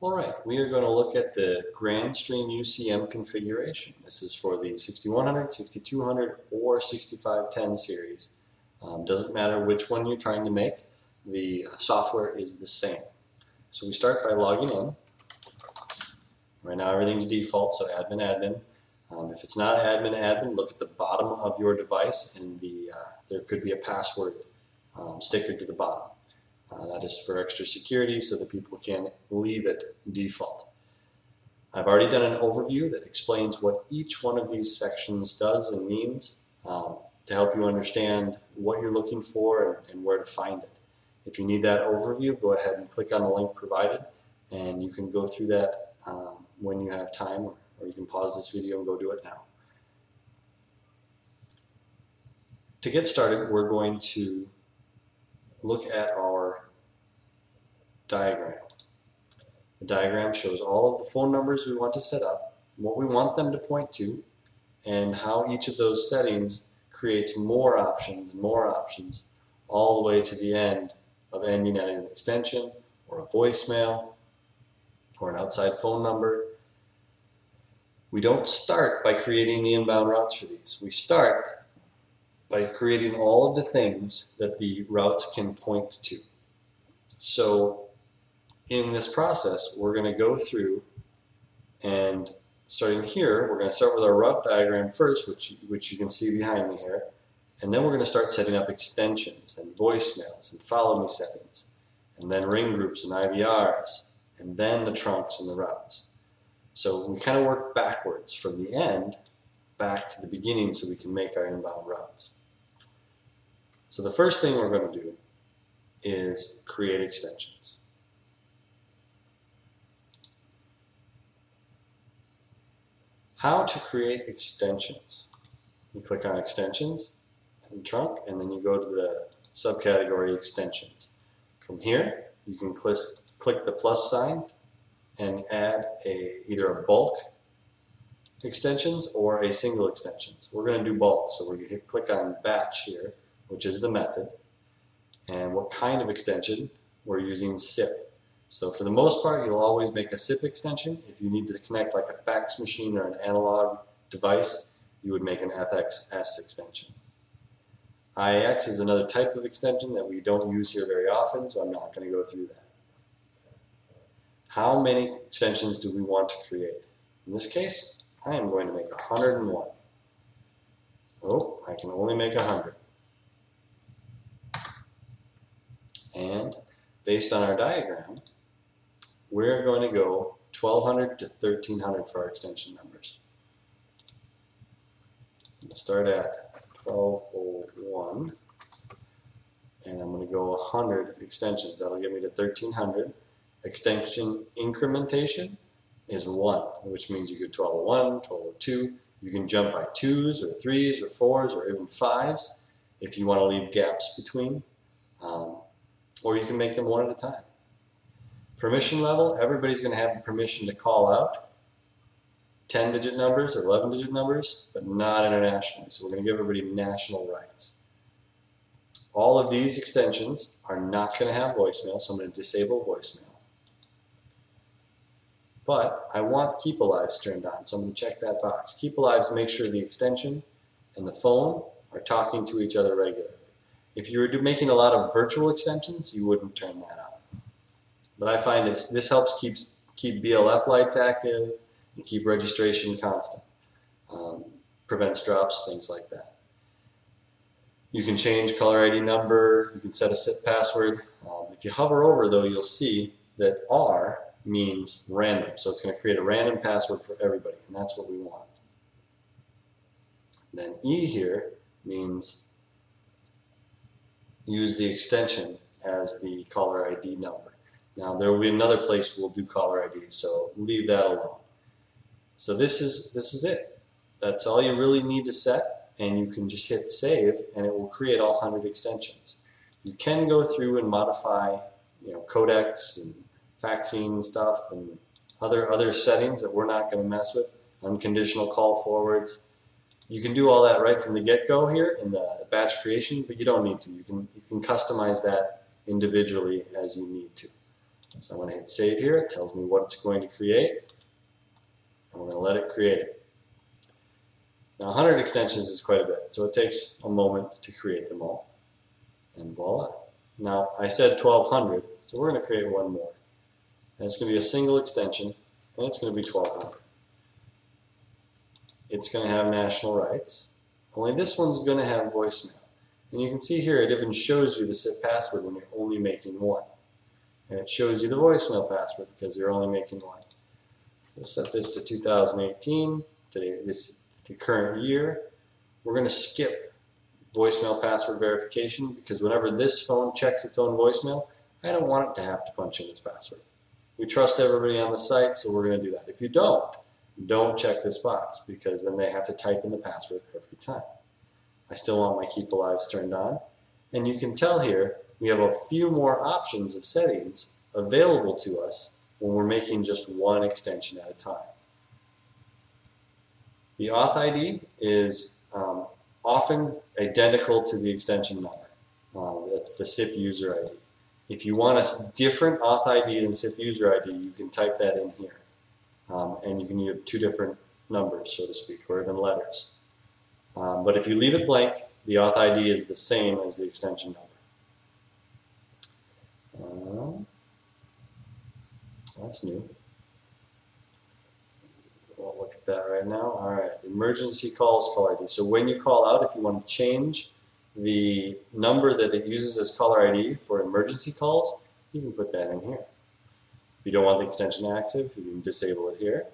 Alright, we are going to look at the Grandstream UCM configuration. This is for the 6100, 6200, or 6510 series. Um, doesn't matter which one you're trying to make, the software is the same. So we start by logging in. Right now everything's default, so admin admin. Um, if it's not admin admin, look at the bottom of your device and the uh, there could be a password um, sticker to the bottom. Uh, that is for extra security so that people can leave it default. I've already done an overview that explains what each one of these sections does and means um, to help you understand what you're looking for and, and, where to find it. If you need that overview, go ahead and click on the link provided and you can go through that um, when you have time or, or you can pause this video and go do it now. To get started, we're going to look at our diagram. The diagram shows all of the phone numbers we want to set up, what we want them to point to, and how each of those settings creates more options and more options all the way to the end of ending at an extension or a voicemail or an outside phone number. We don't start by creating the inbound routes for these. We start by creating all of the things that the routes can point to. So in this process, we're going to go through and starting here, we're going to start with our route diagram first, which, which you can see behind me here. And then we're going to start setting up extensions and voicemails and follow me settings, and then ring groups and IVRs, and then the trunks and the routes. So we kind of work backwards from the end back to the beginning so we can make our inbound routes. So the first thing we're going to do is create extensions. How to create extensions. You click on extensions and trunk and then you go to the subcategory extensions. From here you can click, click the plus sign and add a either a bulk extensions or a single extensions. We're going to do bulk so we're going to click on batch here which is the method, and what kind of extension we're using SIP. So for the most part, you'll always make a SIP extension. If you need to connect like a fax machine or an analog device, you would make an FXS extension. IAX is another type of extension that we don't use here very often, so I'm not going to go through that. How many extensions do we want to create? In this case, I am going to make 101. Oh, I can only make 100. And based on our diagram, we're going to go 1200 to 1300 for our extension numbers. We'll start at 1201 and I'm going to go 100 extensions. That'll get me to 1300. Extension incrementation is 1, which means you get 1201, 1202. You can jump by 2s or 3s or 4s or even 5s if you want to leave gaps between. Um, or you can make them one at a time. Permission level, everybody's going to have permission to call out 10 digit numbers or 11 digit numbers, but not internationally. So we're going to give everybody national rights. All of these extensions are not going to have voicemail, so I'm going to disable voicemail. But I want Keep Alives turned on, so I'm going to check that box. Keep Alives make sure the extension and the phone are talking to each other regularly. If you were making a lot of virtual extensions, you wouldn't turn that on. But I find it's, this helps keep, keep BLF lights active and keep registration constant. Um, prevents drops, things like that. You can change caller ID number, you can set a SIP password. Um, if you hover over though, you'll see that R means random. So it's going to create a random password for everybody, and that's what we want. Then E here means use the extension as the caller ID number. Now there will be another place we'll do caller ID, so leave that alone. So this is this is it. That's all you really need to set, and you can just hit save, and it will create all 100 extensions. You can go through and modify, you know, codecs and faxing stuff and other other settings that we're not going to mess with. Unconditional call forwards, you can do all that right from the get-go here in the batch creation, but you don't need to. You can, you can customize that individually as you need to. So I'm going to hit save here. It tells me what it's going to create. And we're going to let it create it. Now 100 extensions is quite a bit, so it takes a moment to create them all. And voila. Now I said 1200, so we're going to create one more. And it's going to be a single extension, and it's going to be 1200. It's going to have national rights. Only this one's going to have voicemail. And you can see here it even shows you the SIP password when you're only making one. And it shows you the voicemail password because you're only making one. We'll set this to 2018, today, this the current year. We're going to skip voicemail password verification because whenever this phone checks its own voicemail, I don't want it to have to punch in its password. We trust everybody on the site, so we're going to do that. If you don't, don't check this box because then they have to type in the password every time. I still want my keep alive turned on. And you can tell here we have a few more options of settings available to us when we're making just one extension at a time. The auth ID is um, often identical to the extension number. Uh, that's the SIP user ID. If you want a different auth ID than SIP user ID, you can type that in here. Um, and you can use two different numbers, so to speak, or even letters. Um, but if you leave it blank, the auth ID is the same as the extension number. Um, that's new. We'll look at that right now. All right, emergency calls caller ID. So when you call out, if you want to change the number that it uses as caller ID for emergency calls, you can put that in here. You don't want the extension active, you can disable it here.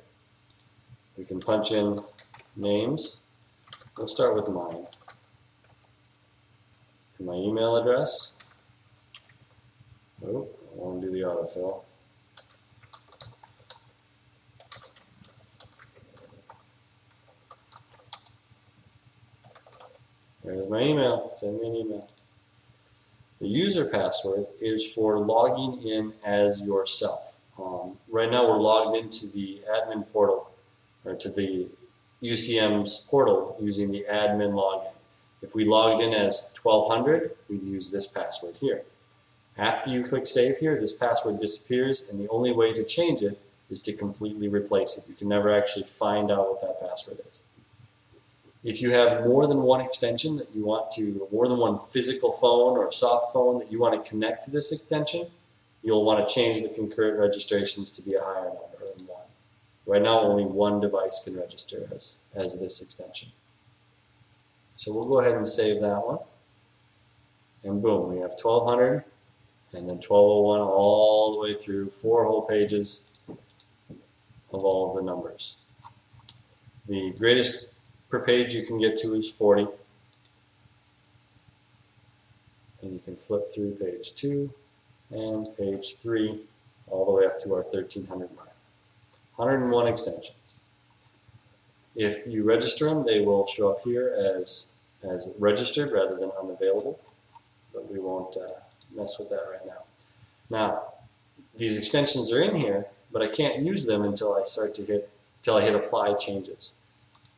We can punch in names. We'll start with mine. And my email address. Oh, I want to do the autofill. There's my email. Send me an email. The user password is for logging in as yourself. Um, right now we're logged into the admin portal or to the UCM's portal using the admin login. If we logged in as 1200, we'd use this password here. After you click save here, this password disappears and the only way to change it is to completely replace it. You can never actually find out what that password is. If you have more than one extension that you want to, more than one physical phone or soft phone that you want to connect to this extension, you'll want to change the concurrent registrations to be a higher number than one. Right now, only one device can register as, as this extension. So we'll go ahead and save that one. And boom, we have 1200 and then 1201 all the way through four whole pages of all of the numbers. The greatest per page you can get to is 40. And you can flip through page 2 and page 3 all the way up to our 1300 mark. 101 extensions. If you register them, they will show up here as, as registered rather than unavailable, but we won't uh, mess with that right now. Now, these extensions are in here, but I can't use them until I start to hit, until I hit apply changes.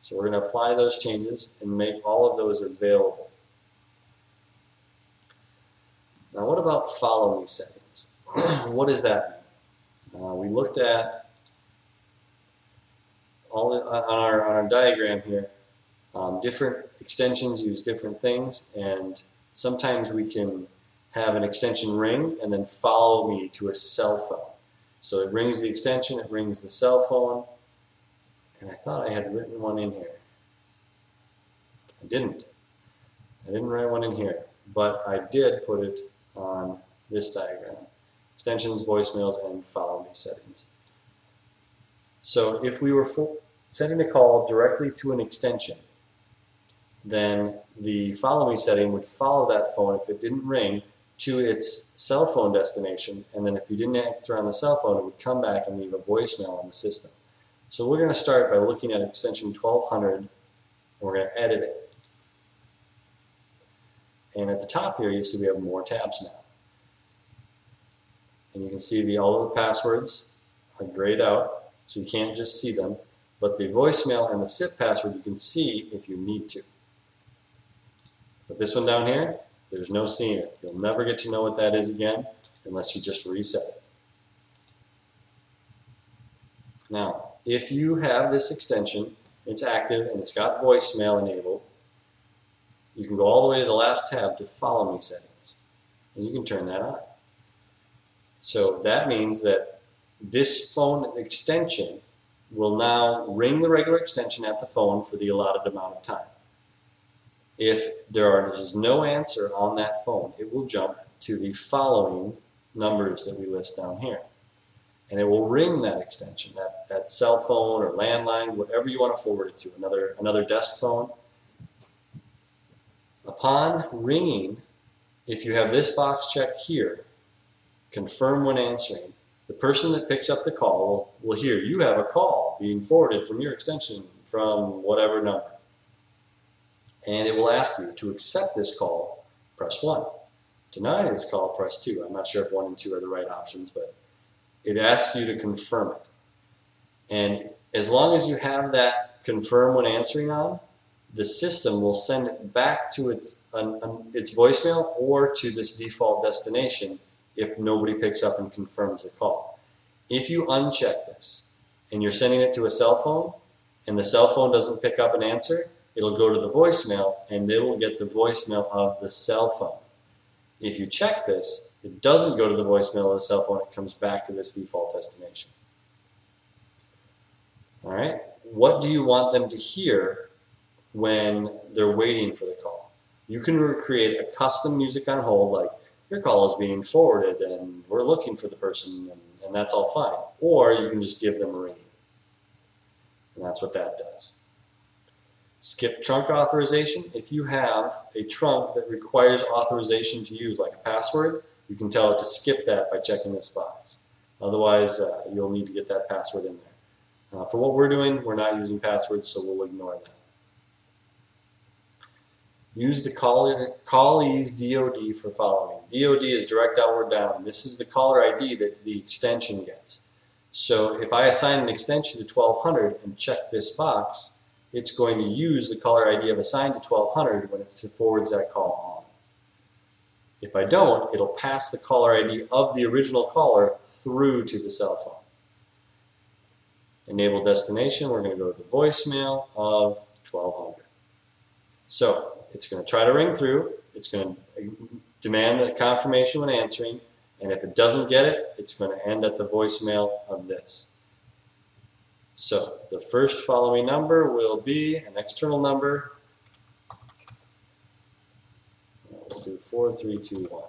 So we're going to apply those changes and make all of those available. Now what about follow me settings? what does that mean? Uh, we looked at all the, uh, on, our, on our diagram here, um, different extensions use different things and sometimes we can have an extension ring and then follow me to a cell phone. So it rings the extension, it rings the cell phone, and I thought I had written one in here. I didn't. I didn't write one in here, but I did put it on this diagram. Extensions, voicemails, and follow me settings. So if we were sending a call directly to an extension, then the follow me setting would follow that phone if it didn't ring to its cell phone destination, and then if you didn't answer on the cell phone, it would come back and leave a voicemail on the system. So we're going to start by looking at extension 1200 and we're going to edit it. And at the top here you see we have more tabs now. And you can see the, all of the passwords are grayed out so you can't just see them. But the voicemail and the SIP password you can see if you need to. But this one down here, there's no seeing it. You'll never get to know what that is again unless you just reset it. Now, if you have this extension, it's active and it's got voicemail enabled, you can go all the way to the last tab to follow me settings. And you can turn that on. So that means that this phone extension will now ring the regular extension at the phone for the allotted amount of time. If there is no answer on that phone, it will jump to the following numbers that we list down here. And it will ring that extension, that, that cell phone or landline, whatever you want to forward it to, another, another desk phone. Upon ringing, if you have this box checked here, confirm when answering, the person that picks up the call will, will hear you have a call being forwarded from your extension from whatever number. And it will ask you to accept this call, press 1. Deny this call, press 2. I'm not sure if 1 and 2 are the right options, but it asks you to confirm it. And as long as you have that confirm when answering on, the system will send it back to its, um, um, its voicemail or to this default destination if nobody picks up and confirms the call. If you uncheck this and you're sending it to a cell phone and the cell phone doesn't pick up an answer, it'll go to the voicemail and they will get the voicemail of the cell phone. If you check this, it doesn't go to the voicemail of the cell phone, it comes back to this default destination. All right, what do you want them to hear when they're waiting for the call? You can create a custom music on hold, like your call is being forwarded and we're looking for the person and, and that's all fine. Or you can just give them a ring. And that's what that does. Skip trunk authorization. If you have a trunk that requires authorization to use, like a password, you can tell it to skip that by checking this box. Otherwise, uh, you'll need to get that password in there. Uh, for what we're doing, we're not using passwords, so we'll ignore that. Use the callee's DOD for following. DOD is direct outward dialing. This is the caller ID that the extension gets. So if I assign an extension to 1200 and check this box, it's going to use the caller ID I've assigned to 1200 when it forwards that call on. If I don't, it'll pass the caller ID of the original caller through to the cell phone. Enable destination, we're going to go to the voicemail of 1200. So it's going to try to ring through. It's going to demand the confirmation when answering. And if it doesn't get it, it's going to end at the voicemail of this. So the first following number will be an external number. We'll do 4321.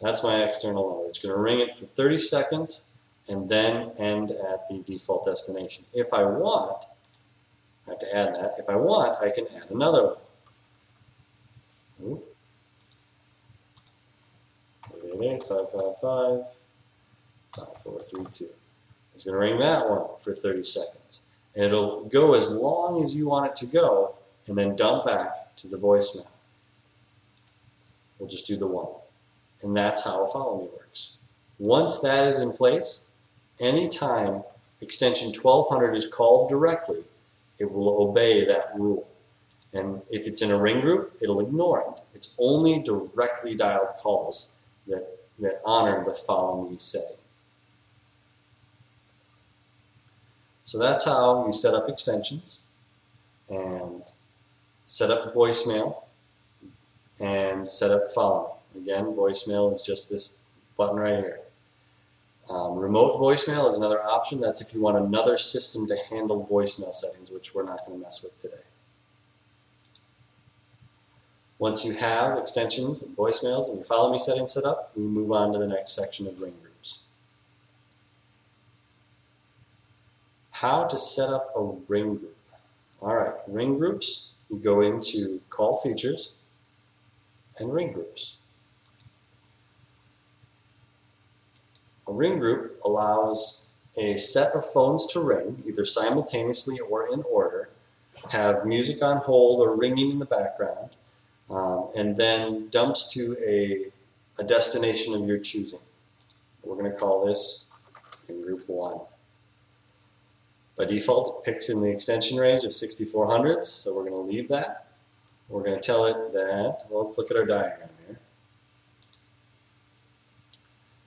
That's my external number. It's going to ring it for 30 seconds and then end at the default destination. If I want, I have to add that. If I want, I can add another one. Two. It's going to ring that one for 30 seconds. And it'll go as long as you want it to go and then dump back to the voicemail. We'll just do the one. And that's how a follow me works. Once that is in place, anytime extension 1200 is called directly, it will obey that rule. And if it's in a ring group, it'll ignore it. It's only directly dialed calls that, that honor the follow me setting. So that's how you set up extensions and set up voicemail and set up follow me. Again, voicemail is just this button right here. Um, remote voicemail is another option. That's if you want another system to handle voicemail settings, which we're not going to mess with today. Once you have extensions and voicemails and your follow me settings set up, we move on to the next section of ring groups. How to set up a ring group. All right, ring groups, you go into call features and ring groups. A ring group allows a set of phones to ring, either simultaneously or in order, have music on hold or ringing in the background, um, and then dumps to a, a destination of your choosing. We're going to call this in group 1. By default, it picks in the extension range of 6400s, so we're going to leave that. We're going to tell it that, well, let's look at our diagram here.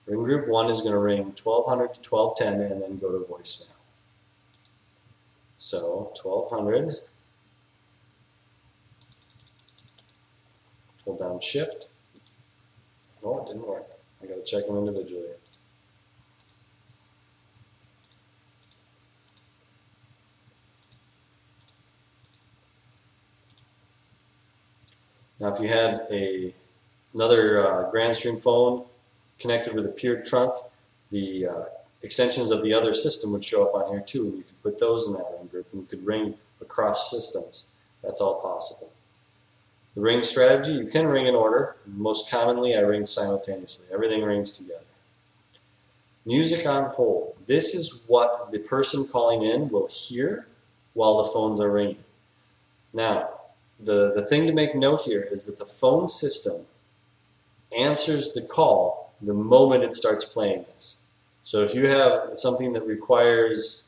Ring group 1 is going to ring 1200 to 1210 and then go to voicemail. So 1200. Hold down shift. Oh, it didn't work. I gotta check them individually. Now if you had a another uh, Grandstream phone connected with a peered trunk, the uh, extensions of the other system would show up on here too, and you could put those in that group, and you could ring across systems. That's all possible. The ring strategy, you can ring in order. Most commonly, I ring simultaneously. Everything rings together. Music on hold. This is what the person calling in will hear while the phones are ringing. Now, the, the thing to make note here is that the phone system answers the call the moment it starts playing this. So if you have something that requires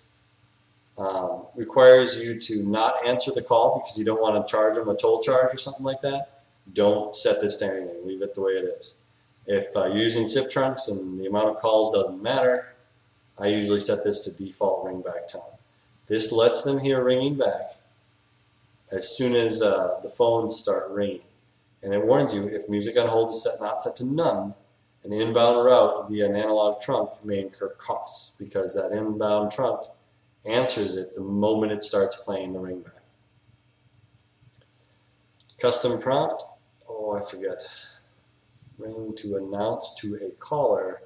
um, requires you to not answer the call because you don't want to charge them a toll charge or something like that, don't set this to anything. Leave it the way it is. If uh, you're using SIP trunks and the amount of calls doesn't matter, I usually set this to default ringback tone. This lets them hear ringing back as soon as uh, the phones start ringing. And it warns you if music on hold is set, not set to none, an inbound route via an analog trunk may incur costs because that inbound trunk answers it the moment it starts playing the ringback. Custom prompt, oh I forget, ring to announce to a caller.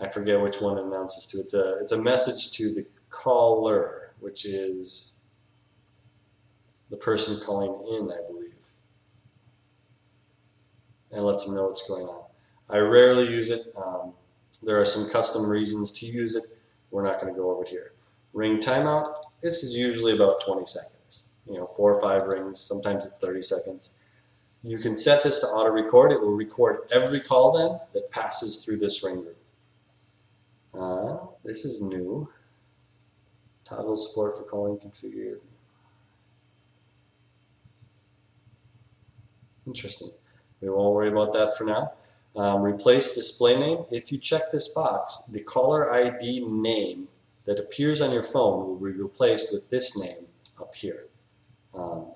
I forget which one announces to. It's a, it's a message to the caller, which is the person calling in, I believe. And lets them know what's going on. I rarely use it. Um, there are some custom reasons to use it. We're not going to go over it here. Ring timeout. This is usually about 20 seconds. You know, four or five rings. Sometimes it's 30 seconds. You can set this to auto record. It will record every call then that passes through this ring group. Uh, this is new. Toggle support for calling configured. Interesting. We won't worry about that for now. Um, replace display name. If you check this box, the caller ID name that appears on your phone will be replaced with this name up here. Um,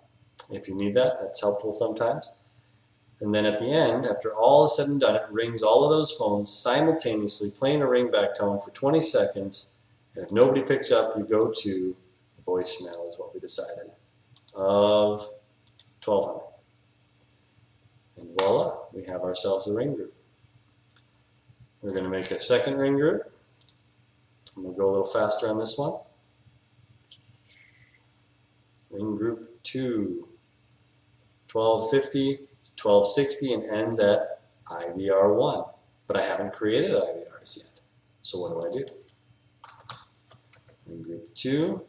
if you need that, that's helpful sometimes. And then at the end, after all is said and done, it rings all of those phones simultaneously, playing a ringback tone for 20 seconds and if nobody picks up, you go to voicemail is what we decided of 1200. And voila, we have ourselves a ring group. We're going to make a second ring group. And we'll go a little faster on this one. Ring group 2, 1250 to 1260 and ends at IVR1. But I haven't created IVRs yet. So what do I do? in group 2,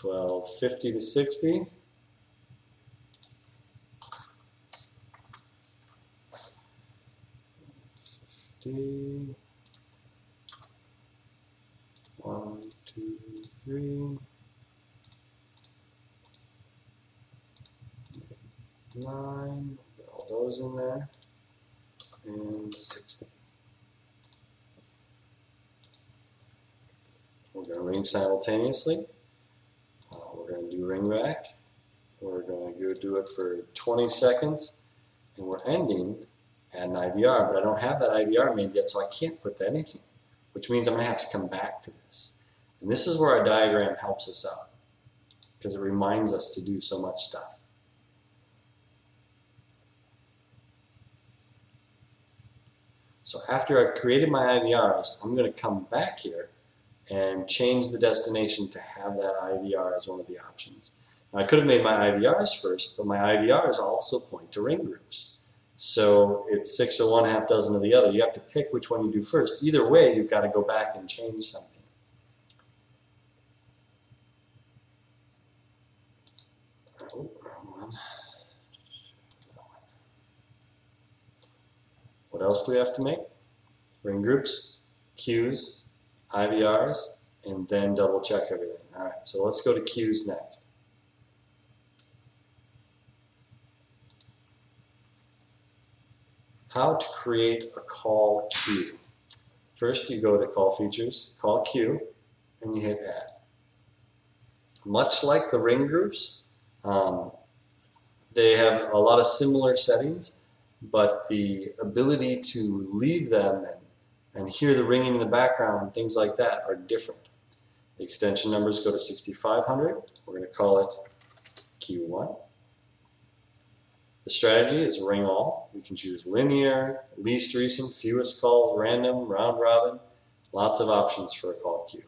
1250 to 60. Fifty. One, two, three. Nine, all those in there, and 60. We're going to ring simultaneously. Uh, we're going to do ring back. We're going to do it for 20 seconds. And we're ending at an IVR, but I don't have that IVR made yet, so I can't put that in here, which means I'm going to have to come back to this. And this is where our diagram helps us out, because it reminds us to do so much stuff. So after I've created my IVRs, I'm going to come back here and change the destination to have that IVR as one of the options. Now, I could have made my IVRs first, but my IVRs also point to ring groups. So it's six of one, half dozen of the other. You have to pick which one you do first. Either way, you've got to go back and change something. What else do we have to make? Ring groups, queues, IVRs, and then double check everything. All right, so let's go to queues next. How to create a call queue. First, you go to Call Features, Call Queue, and you hit Add. Much like the ring groups, um, they have a lot of similar settings, but the ability to leave them and, and hear the ringing in the background things like that are different. The extension numbers go to 6500. We're going to call it Q1. The strategy is ring all. We can choose linear, least recent, fewest calls, random, round robin. Lots of options for a call queue.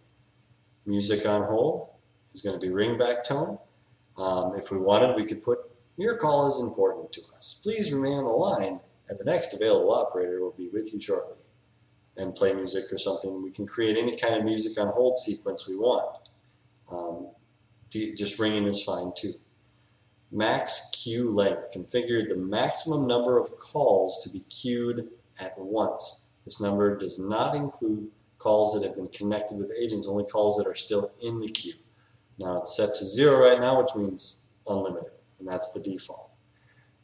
Music on hold is going to be ring back tone. Um, if we wanted, we could put your call is important to us. Please remain on the line, and the next available operator will be with you shortly. And play music or something. We can create any kind of music on hold sequence we want. Um, just ringing is fine too max queue length. Configure the maximum number of calls to be queued at once. This number does not include calls that have been connected with agents, only calls that are still in the queue. Now it's set to zero right now, which means unlimited, and that's the default.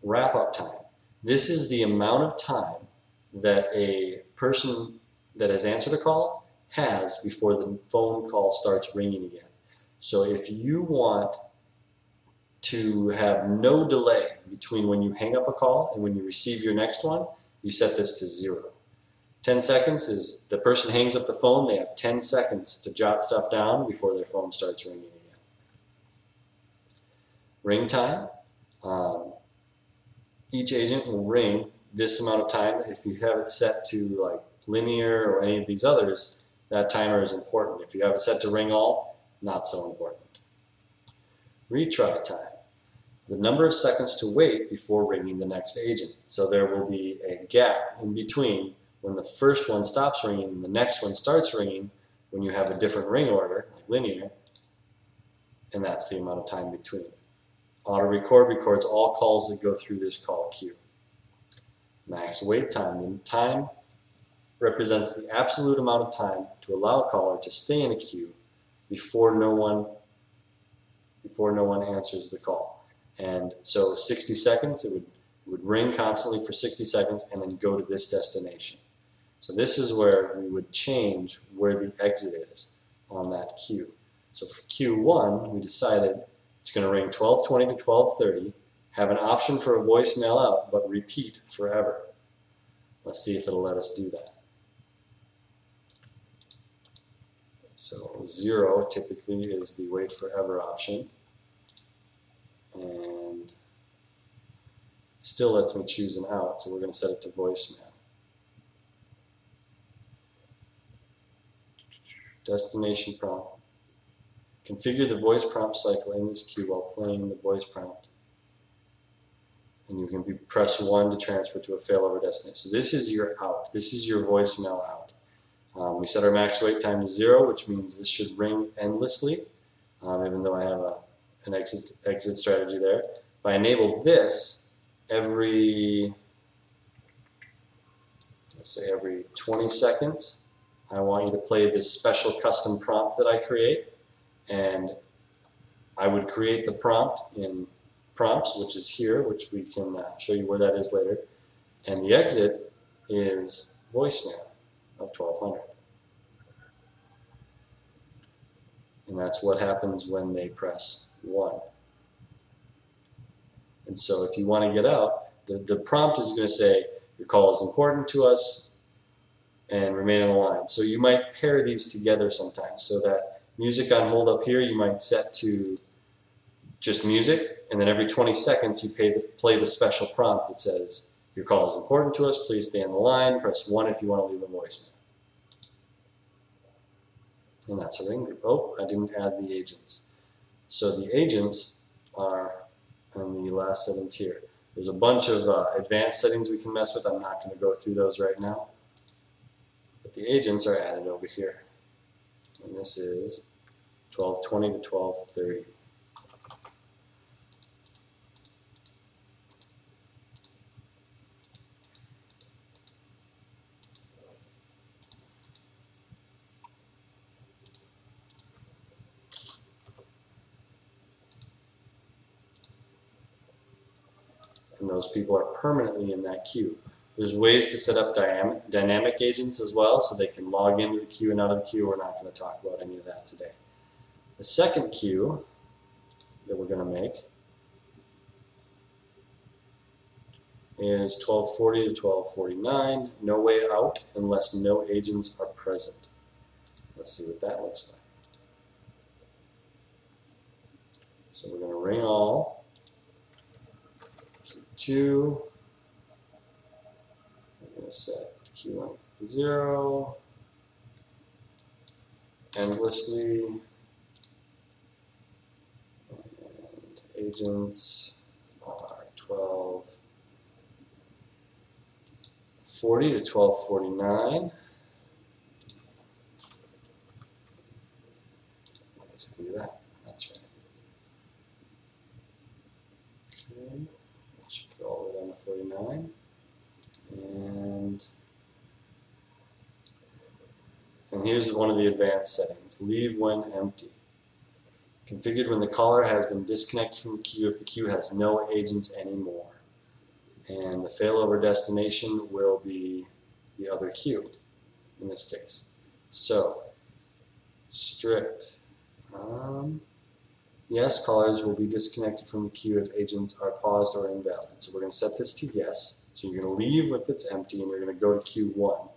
Wrap up time. This is the amount of time that a person that has answered a call has before the phone call starts ringing again. So if you want to have no delay between when you hang up a call and when you receive your next one, you set this to zero. 10 seconds is the person hangs up the phone, they have 10 seconds to jot stuff down before their phone starts ringing again. Ring time. Um, each agent will ring this amount of time. If you have it set to like linear or any of these others, that timer is important. If you have it set to ring all, not so important. Retry time the number of seconds to wait before ringing the next agent. So there will be a gap in between when the first one stops ringing and the next one starts ringing when you have a different ring order, like linear, and that's the amount of time between. Auto record records all calls that go through this call queue. Max wait time. The time represents the absolute amount of time to allow a caller to stay in a queue before no one before no one answers the call. And so 60 seconds, it would, it would ring constantly for 60 seconds and then go to this destination. So this is where we would change where the exit is on that queue. So for Q1, we decided it's going to ring 1220 to 1230, have an option for a voicemail out, but repeat forever. Let's see if it'll let us do that. So zero typically is the wait forever option and still lets me choose an out, so we're going to set it to voicemail. Destination prompt. Configure the voice prompt cycle in this queue while playing the voice prompt. And you can be, press 1 to transfer to a failover destination. So this is your out. This is your voicemail out. Um, we set our max wait time to 0, which means this should ring endlessly, um, even though I have a an exit, exit strategy there. If I enable this, every, let's say every 20 seconds, I want you to play this special custom prompt that I create. And I would create the prompt in prompts, which is here, which we can uh, show you where that is later. And the exit is voicemail of 1200. And that's what happens when they press 1. And so if you want to get out, the, the prompt is going to say, your call is important to us, and remain on the line. So you might pair these together sometimes so that music on hold up here you might set to just music, and then every 20 seconds you pay, play the special prompt that says, your call is important to us, please stay on the line, press 1 if you want to leave a voicemail. And that's a ring group. Oh, I didn't add the agents. So the agents are in the last settings here. There's a bunch of uh, advanced settings we can mess with. I'm not going to go through those right now. But the agents are added over here. And this is 1220 to 1230. and those people are permanently in that queue. There's ways to set up dynamic agents as well, so they can log into the queue and out of the queue. We're not going to talk about any of that today. The second queue that we're going to make is 1240 to 1249, no way out unless no agents are present. Let's see what that looks like. So we're going to ring all, Q2, I'm going to set Q length to 0, endlessly, and agents are 12, 40 to 1249. Let's do that. That's right. Okay, should put all the way 49. And and here's one of the advanced settings. Leave when empty. Configured when the caller has been disconnected from the queue if the queue has no agents anymore and the failover destination will be the other queue in this case. So, strict. Um, yes, callers will be disconnected from the queue if agents are paused or invalid. So we're going to set this to yes. So you're going to leave with it's empty and you're going to go to queue 1.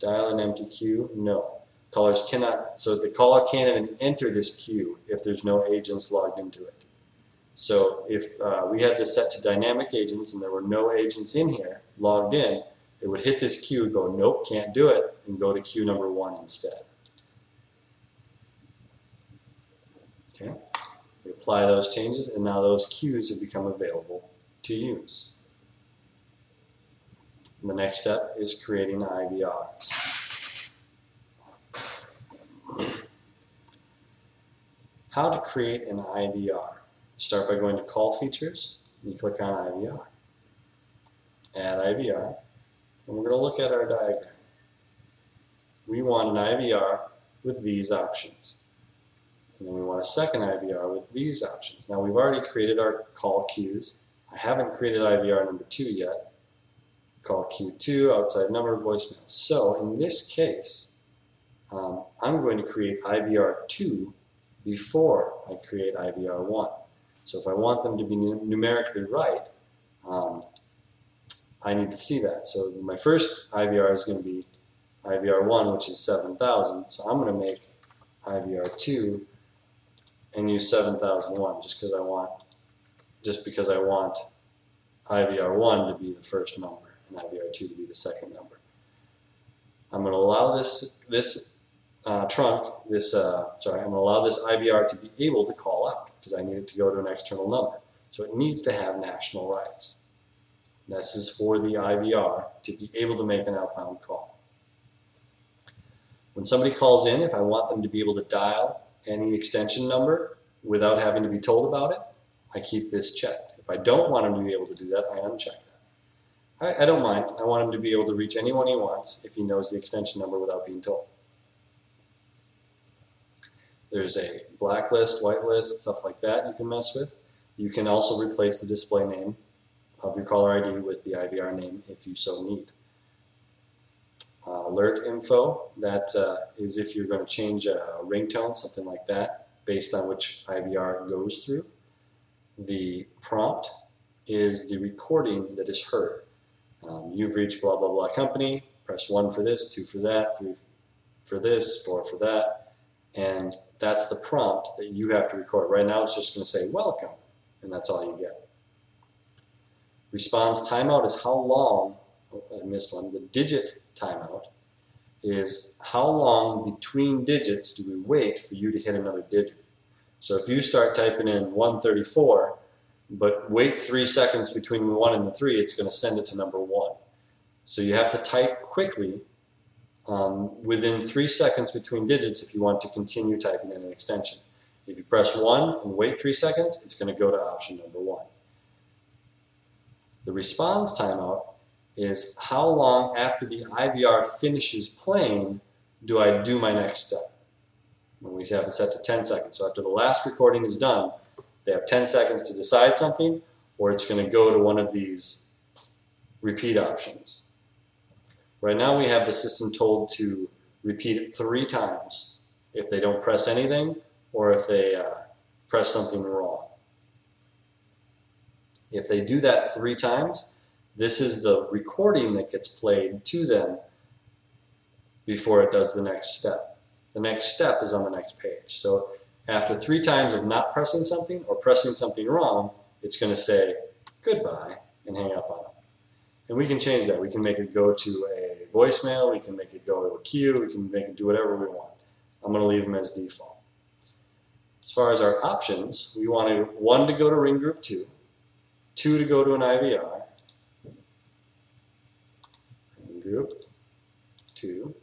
Dial an empty queue? No. Callers cannot, so the caller can't even enter this queue if there's no agents logged into it. So if uh, we had this set to dynamic agents and there were no agents in here logged in, it would hit this queue, go, nope, can't do it, and go to queue number one instead. Okay, we apply those changes, and now those queues have become available to use. And the next step is creating IVRs. How to create an IVR. Start by going to Call Features, and you click on IVR. Add IVR, and we're going to look at our diagram. We want an IVR with these options. And then we want a second IVR with these options. Now we've already created our call queues. I haven't created IVR number 2 yet. Call Q2, outside number, voicemail. So in this case, um, I'm going to create IVR 2 before I create IVR 1. So if I want them to be numerically right, um, I need to see that. So my first IVR is going to be IVR1, which is 7,000. So I'm going to make IVR2 and use 7001 just because I want just because I want IVR1 to be the first number and IVR2 to be the second number. I'm going to allow this this uh, trunk, this uh, sorry, I'm going to allow this IVR to be able to call out because I need it to go to an external number. So it needs to have national rights. This is for the IVR to be able to make an outbound call. When somebody calls in, if I want them to be able to dial any extension number without having to be told about it, I keep this checked. If I don't want him to be able to do that, I uncheck that. I, I don't mind. I want him to be able to reach anyone he wants if he knows the extension number without being told. There's a blacklist, whitelist, stuff like that you can mess with. You can also replace the display name of your caller ID with the IVR name if you so need. Uh, alert info, that uh, is if you're going to change a, ringtone, something like that, based on which IVR goes through. The prompt is the recording that is heard. Um, you've reached blah, blah, blah company, press 1 for this, 2 for that, 3 for this, 4 for that, and that's the prompt that you have to record. Right now it's just going to say welcome, and that's all you get. Response timeout is how long, I missed one, the digit timeout is how long between digits do we wait for you to hit another digit. So if you start typing in 134, but wait three seconds between the one and the three, it's going to send it to number one. So you have to type quickly um, within three seconds between digits if you want to continue typing in an extension. If you press 1 and wait 3 seconds, it's going to go to option number 1. The response timeout is how long after the IVR finishes playing do I do my next step. And we have it set to 10 seconds. So after the last recording is done, they have 10 seconds to decide something, or it's going to go to one of these repeat options. Right now we have the system told to repeat it three times if they don't press anything or if they uh, press something wrong. If they do that three times, this is the recording that gets played to them before it does the next step. The next step is on the next page. So after three times of not pressing something or pressing something wrong, it's going to say goodbye and hang up on it. And we can change that. We can make it go to a voicemail, we can make it go to a queue, we can make it do whatever we want. I'm going to leave them as default. As far as our options, we want one to go to ring group two, two to go to an IVR, ring group two,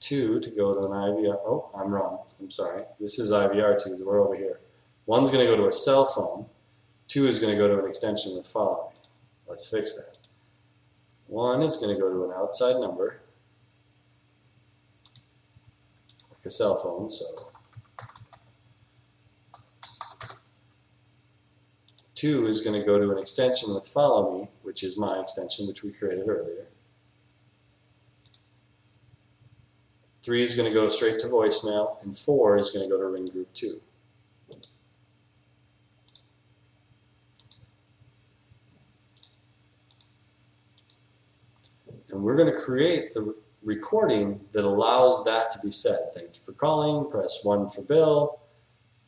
two to go to an IVR. Oh, I'm wrong. I'm sorry. This is IVR2, so we're over here. One's going to go to a cell phone. Two is going to go to an extension with follow me. Let's fix that. One is going to go to an outside number, like a cell phone, so two is going to go to an extension with follow me, which is my extension, which we created earlier. Three is going to go straight to voicemail, and four is going to go to ring group two. And we're going to create the recording that allows that to be said. Thank you for calling. Press 1 for Bill,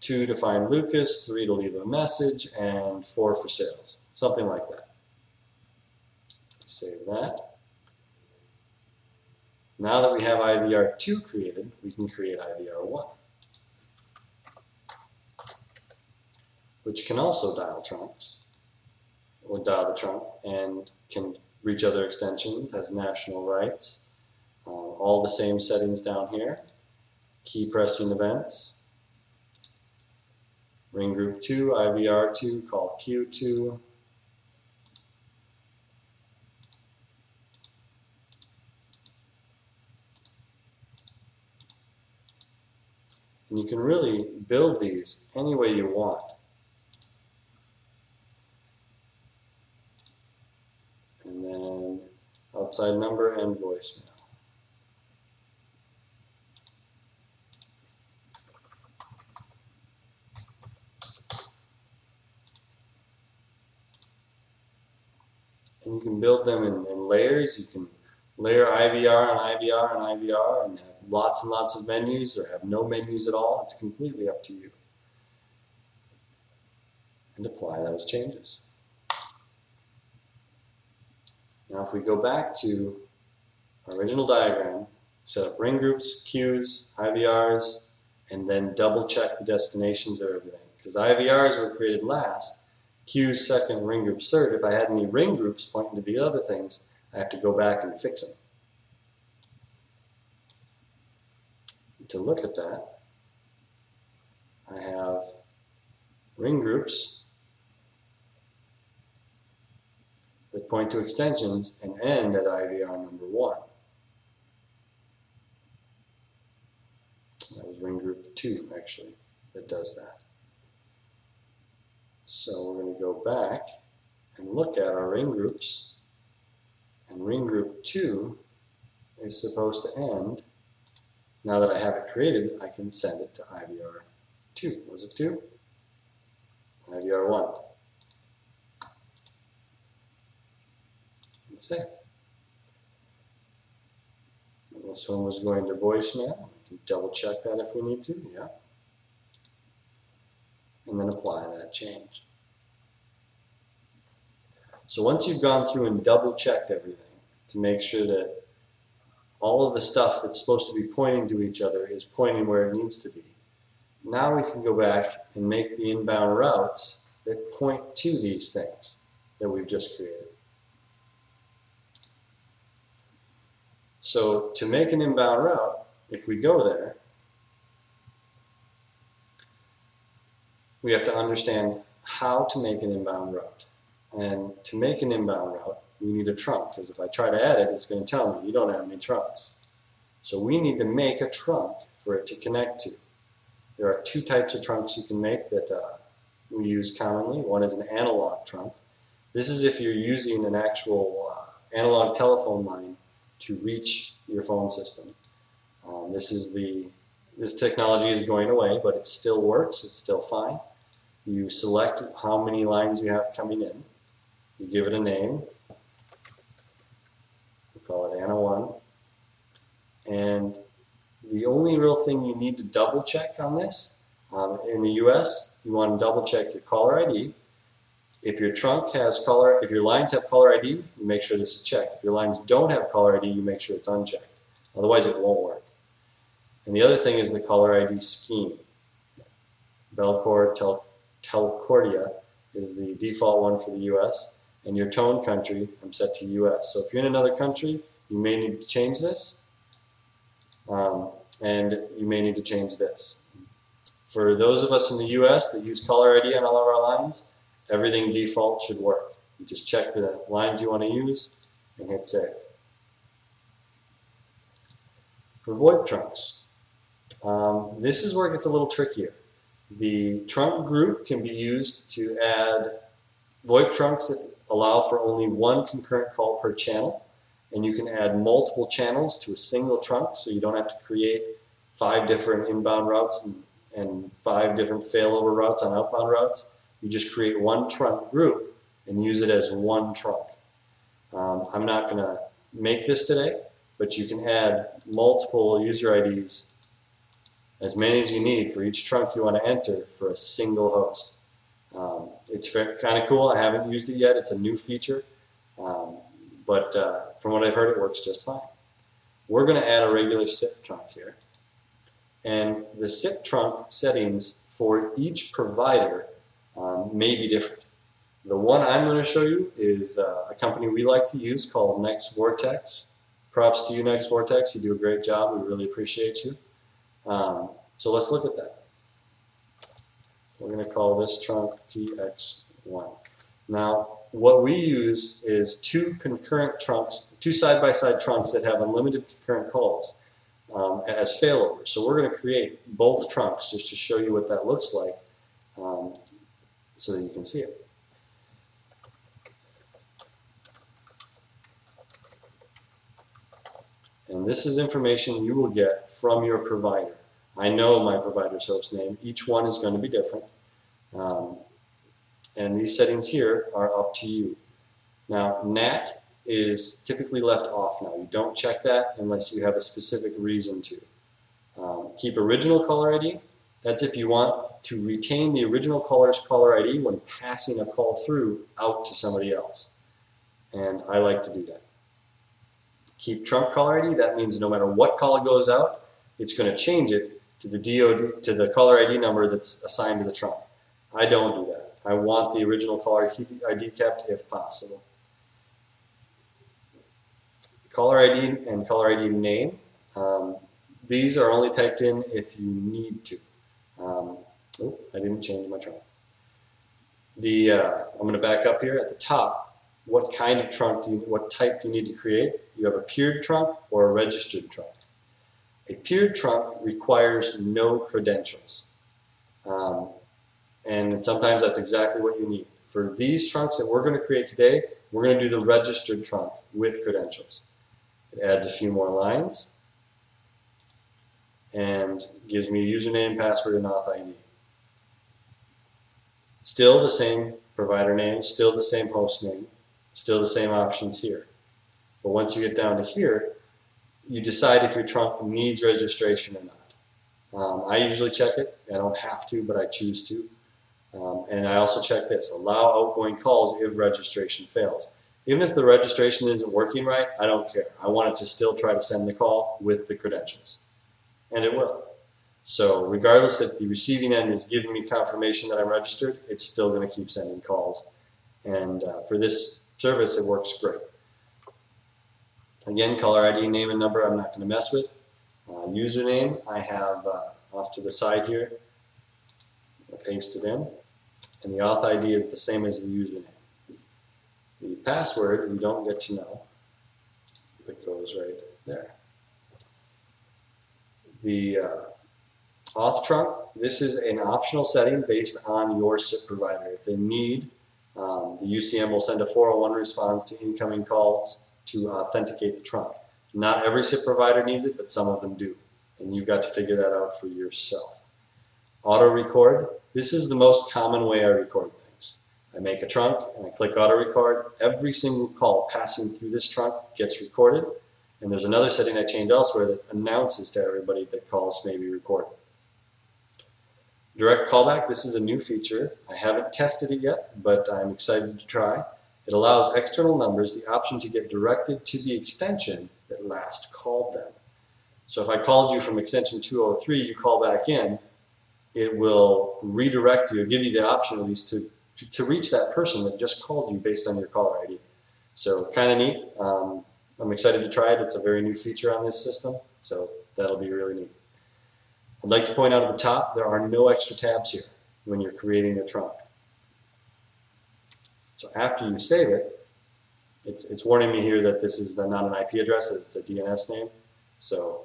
2 to find Lucas, 3 to leave a message, and 4 for sales. Something like that. Save that. Now that we have IVR2 created, we can create IVR1, which can also dial trunks, or dial the trunk, and can reach other extensions, has national rights, uh, all the same settings down here, key pressing events, ring group 2, IVR2, call Q2, And you can really build these any way you want. And then outside number and voicemail. And you can build them in, in layers. You can layer IVR on IVR on IVR and have lots and lots of menus or have no menus at all. It's completely up to you. And apply those changes. Now if we go back to our original diagram, set up ring groups, queues, IVRs, and then double check the destinations of everything. Because IVRs were created last, queues second, ring groups third. If I had any ring groups pointing to the other things, I have to go back and fix them. To look at that, I have ring groups that point to extensions and end at IVR number 1. That was ring group 2, actually, that does that. So we're going to go back and look at our ring groups and ring group 2 is supposed to end. Now that I have it created, I can send it to IVR 2. Was it 2? IVR 1. And save. This one was going to voicemail. We can double check that if we need to, yeah. And then apply that change. So once you've gone through and double checked everything to make sure that all of the stuff that's supposed to be pointing to each other is pointing where it needs to be, now we can go back and make the inbound routes that point to these things that we've just created. So to make an inbound route, if we go there, we have to understand how to make an inbound route. And to make an inbound route, we need a trunk, because if I try to add it, it's going to tell me you don't have any trunks. So we need to make a trunk for it to connect to. There are two types of trunks you can make that uh, we use commonly. One is an analog trunk. This is if you're using an actual uh, analog telephone line to reach your phone system. Um, this is the this technology is going away, but it still works. It's still fine. You select how many lines you have coming in. You give it a name. We call it ANA 1. And the only real thing you need to double check on this, um, in the US, you want to double check your caller ID. If your trunk has caller, if your lines have caller ID, you make sure this is checked. If your lines don't have caller ID, you make sure it's unchecked. Otherwise, it won't work. And the other thing is the caller ID scheme. Bellcore Tel Telcordia is the default one for the US, and your tone country, I'm set to US. So if you're in another country, you may need to change this, um, and you may need to change this. For those of us in the US that use caller ID on all of our lines, everything default should work. You just check the lines you want to use and hit save. For VoIP trunks, um, this is where it gets a little trickier. The trunk group can be used to add VoIP trunks that allow for only one concurrent call per channel. And you can add multiple channels to a single trunk so you don't have to create five different inbound routes and, and five different failover routes on outbound routes. You just create one trunk group and use it as one trunk. Um, I'm not going to make this today, but you can add multiple user IDs as many as you need for each trunk you want to enter for a single host. Um, it's kind of cool. I haven't used it yet. It's a new feature. Um, but uh, from what I've heard, it works just fine. We're going to add a regular SIP trunk here. And the SIP trunk settings for each provider um, may be different. The one I'm going to show you is uh, a company we like to use called nexVortex. Props to you, nexVortex. You do a great job. We really appreciate you. Um, so let's look at that. We're going to call this trunk PX1. Now, what we use is two concurrent trunks, two side-by-side -side trunks that have unlimited concurrent calls um, as failover. So we're going to create both trunks just to show you what that looks like um, so that you can see it. And this is information you will get from your provider. I know my provider's host name. Each one is going to be different. Um, and these settings here are up to you. Now, NAT is typically left off now. You don't check that unless you have a specific reason to. Um, keep original caller ID. That's if you want to retain the original caller's caller ID when passing a call through out to somebody else. And I like to do that. Keep trunk caller ID. That means no matter what call goes out, it's going to change it to the DOD, to the caller ID number that's assigned to the trunk. I don't do that. I want the original caller ID kept if possible. Caller ID and caller ID name. Um, these are only typed in if you need to. Um, oh, I didn't change my trunk. The uh, I'm going to back up here at the top. What kind of trunk do you, what type do you need to create? You have a peered trunk or a registered trunk. A peer trunk requires no credentials. Um, and sometimes that's exactly what you need. For these trunks that we're going to create today, we're going to do the registered trunk with credentials. It adds a few more lines and gives me a username, password, and auth ID. Still the same provider name, still the same host name, still the same options here. But once you get down to here, you decide if your trunk needs registration or not. Um, I usually check it. I don't have to, but I choose to. Um, and I also check this, allow outgoing calls if registration fails. Even if the registration isn't working right, I don't care. I want it to still try to send the call with the credentials. And it will. So regardless if the receiving end is giving me confirmation that I'm registered, it's still going to keep sending calls. And uh, for this service, it works great. Again, caller ID, name and number I'm not going to mess with. Uh, username I have uh, off to the side here. I'll paste it in. And the auth ID is the same as the username. The password you don't get to know. It goes right there. The uh, auth trunk, this is an optional setting based on your SIP provider. If they need Um, the UCM will send a 401 response to incoming calls to authenticate the trunk. Not every SIP provider needs it, but some of them do. And you've got to figure that out for yourself. Auto record. This is the most common way I record things. I make a trunk and I click auto record. Every single call passing through this trunk gets recorded. And there's another setting I changed elsewhere that announces to everybody that calls may be recorded. Direct callback, this is a new feature. I haven't tested it yet, but I'm excited to try. It allows external numbers the option to get directed to the extension that last called them. So if I called you from extension 203, you call back in, it will redirect you, give you the option at least to, to reach that person that just called you based on your caller ID. So kind of neat. Um, I'm excited to try it. It's a very new feature on this system, so that'll be really neat. I'd like to point out at the top, there are no extra tabs here when you're creating a trunk. So after you save it, it's, it's warning me here that this is not an IP address, it's a DNS name. So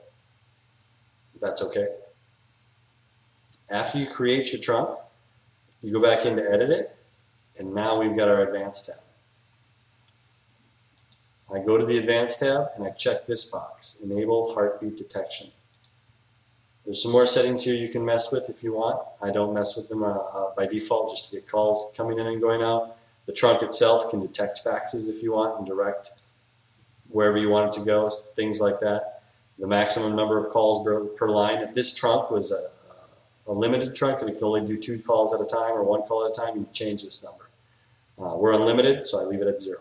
that's okay. After you create your trunk, you go back in to edit it, and now we've got our advanced tab. I go to the advanced tab and I check this box, enable heartbeat detection. There's some more settings here you can mess with if you want. I don't mess with them uh, uh, by default just to get calls coming in and going out. The trunk itself can detect faxes if you want and direct wherever you want it to go, things like that. The maximum number of calls per, per line. If this trunk was a, a, limited trunk and it could only do two calls at a time or one call at a time, you'd change this number. Uh, we're unlimited, so I leave it at zero.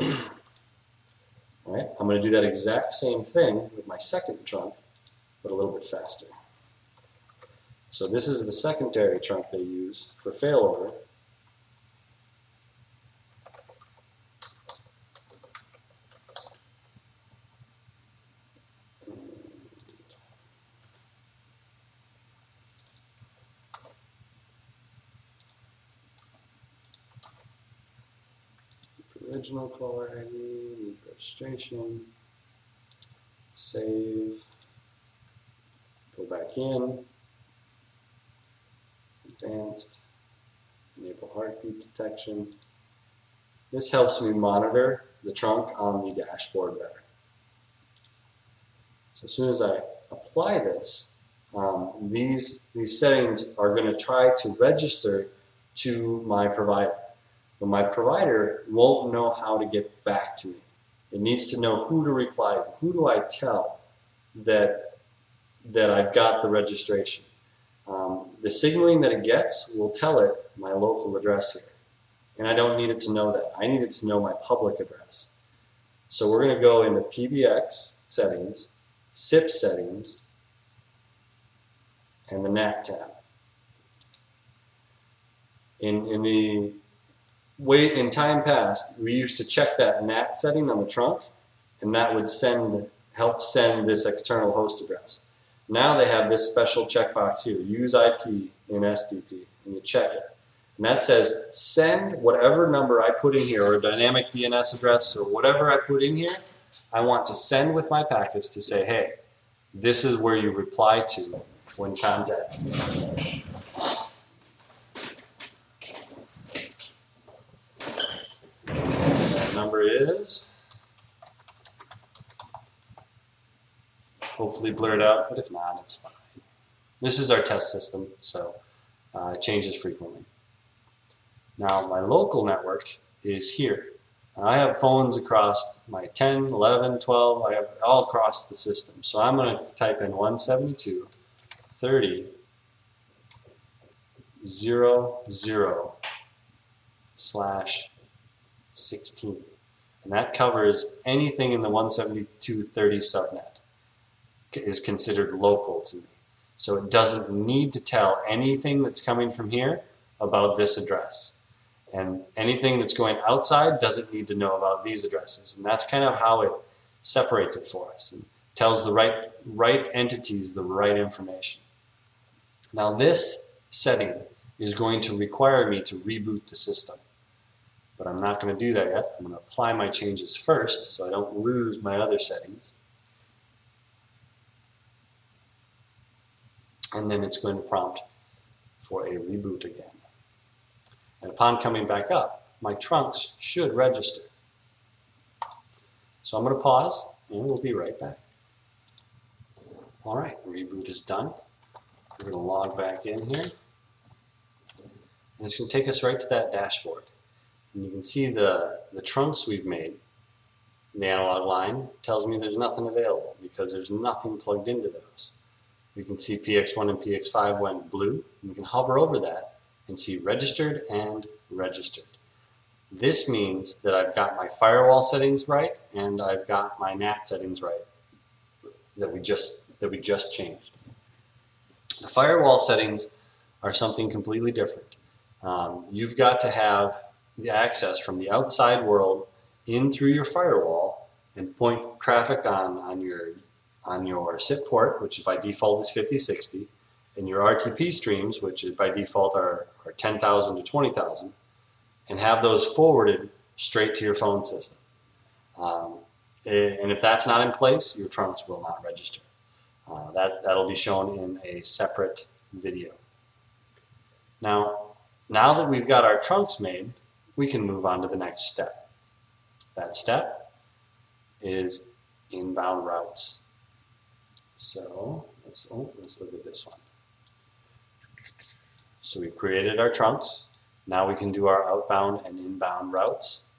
All right, I'm going to do that exact same thing with my second trunk, but a little bit faster. So this is the secondary trunk they use for failover. original caller ID, registration, save, go back in, advanced, enable heartbeat detection. This helps me monitor the trunk on the dashboard better. So as soon as I apply this, um, these, these settings are going to try to register to my provider. But my provider won't know how to get back to me. It needs to know who to reply. Who do I tell that, that I've got the registration? Um, the signaling that it gets will tell it my local address here. And I don't need it to know that. I need it to know my public address. So we're going to go into PBX settings, SIP settings, and the NAT tab. In, in the way in time past, we used to check that NAT setting on the trunk, and that would send help send this external host address. Now they have this special checkbox here, use IP in SDP, and you check it. And that says send whatever number I put in here, or dynamic DNS address, or whatever I put in here, I want to send with my packets to say, hey, this is where you reply to when contacting. number is. Hopefully blurred out, but if not, it's fine. This is our test system, so uh, it changes frequently. Now, my local network is here. I have phones across my 10, 11, 12, I have all across the system. So I'm going to type in 172, 30, 0, 0, slash 16. And that covers anything in the 172.30 subnet is considered local to me. So it doesn't need to tell anything that's coming from here about this address. And anything that's going outside doesn't need to know about these addresses. And that's kind of how it separates it for us and tells the right, right entities the right information. Now this setting is going to require me to reboot the system but I'm not going to do that yet. I'm going to apply my changes first so I don't lose my other settings. And then it's going to prompt for a reboot again. And upon coming back up, my trunks should register. So I'm going to pause and we'll be right back. All right, reboot is done. We're going to log back in here. And it's going to take us right to that dashboard. And you can see the, the trunks we've made. The analog line tells me there's nothing available because there's nothing plugged into those. You can see PX1 and PX5 went blue. we can hover over that and see registered and registered. This means that I've got my firewall settings right and I've got my NAT settings right that we just that we just changed. The firewall settings are something completely different. Um, you've got to have the access from the outside world in through your firewall and point traffic on, on your on your SIP port, which by default is 5060, and your RTP streams, which is by default are, are 10,000 to 20,000, and have those forwarded straight to your phone system. Um, and if that's not in place, your trunks will not register. Uh, that, that'll be shown in a separate video. Now, now that we've got our trunks made, we can move on to the next step. That step is inbound routes. So let's, oh, let's look at this one. So we've created our trunks. Now we can do our outbound and inbound routes.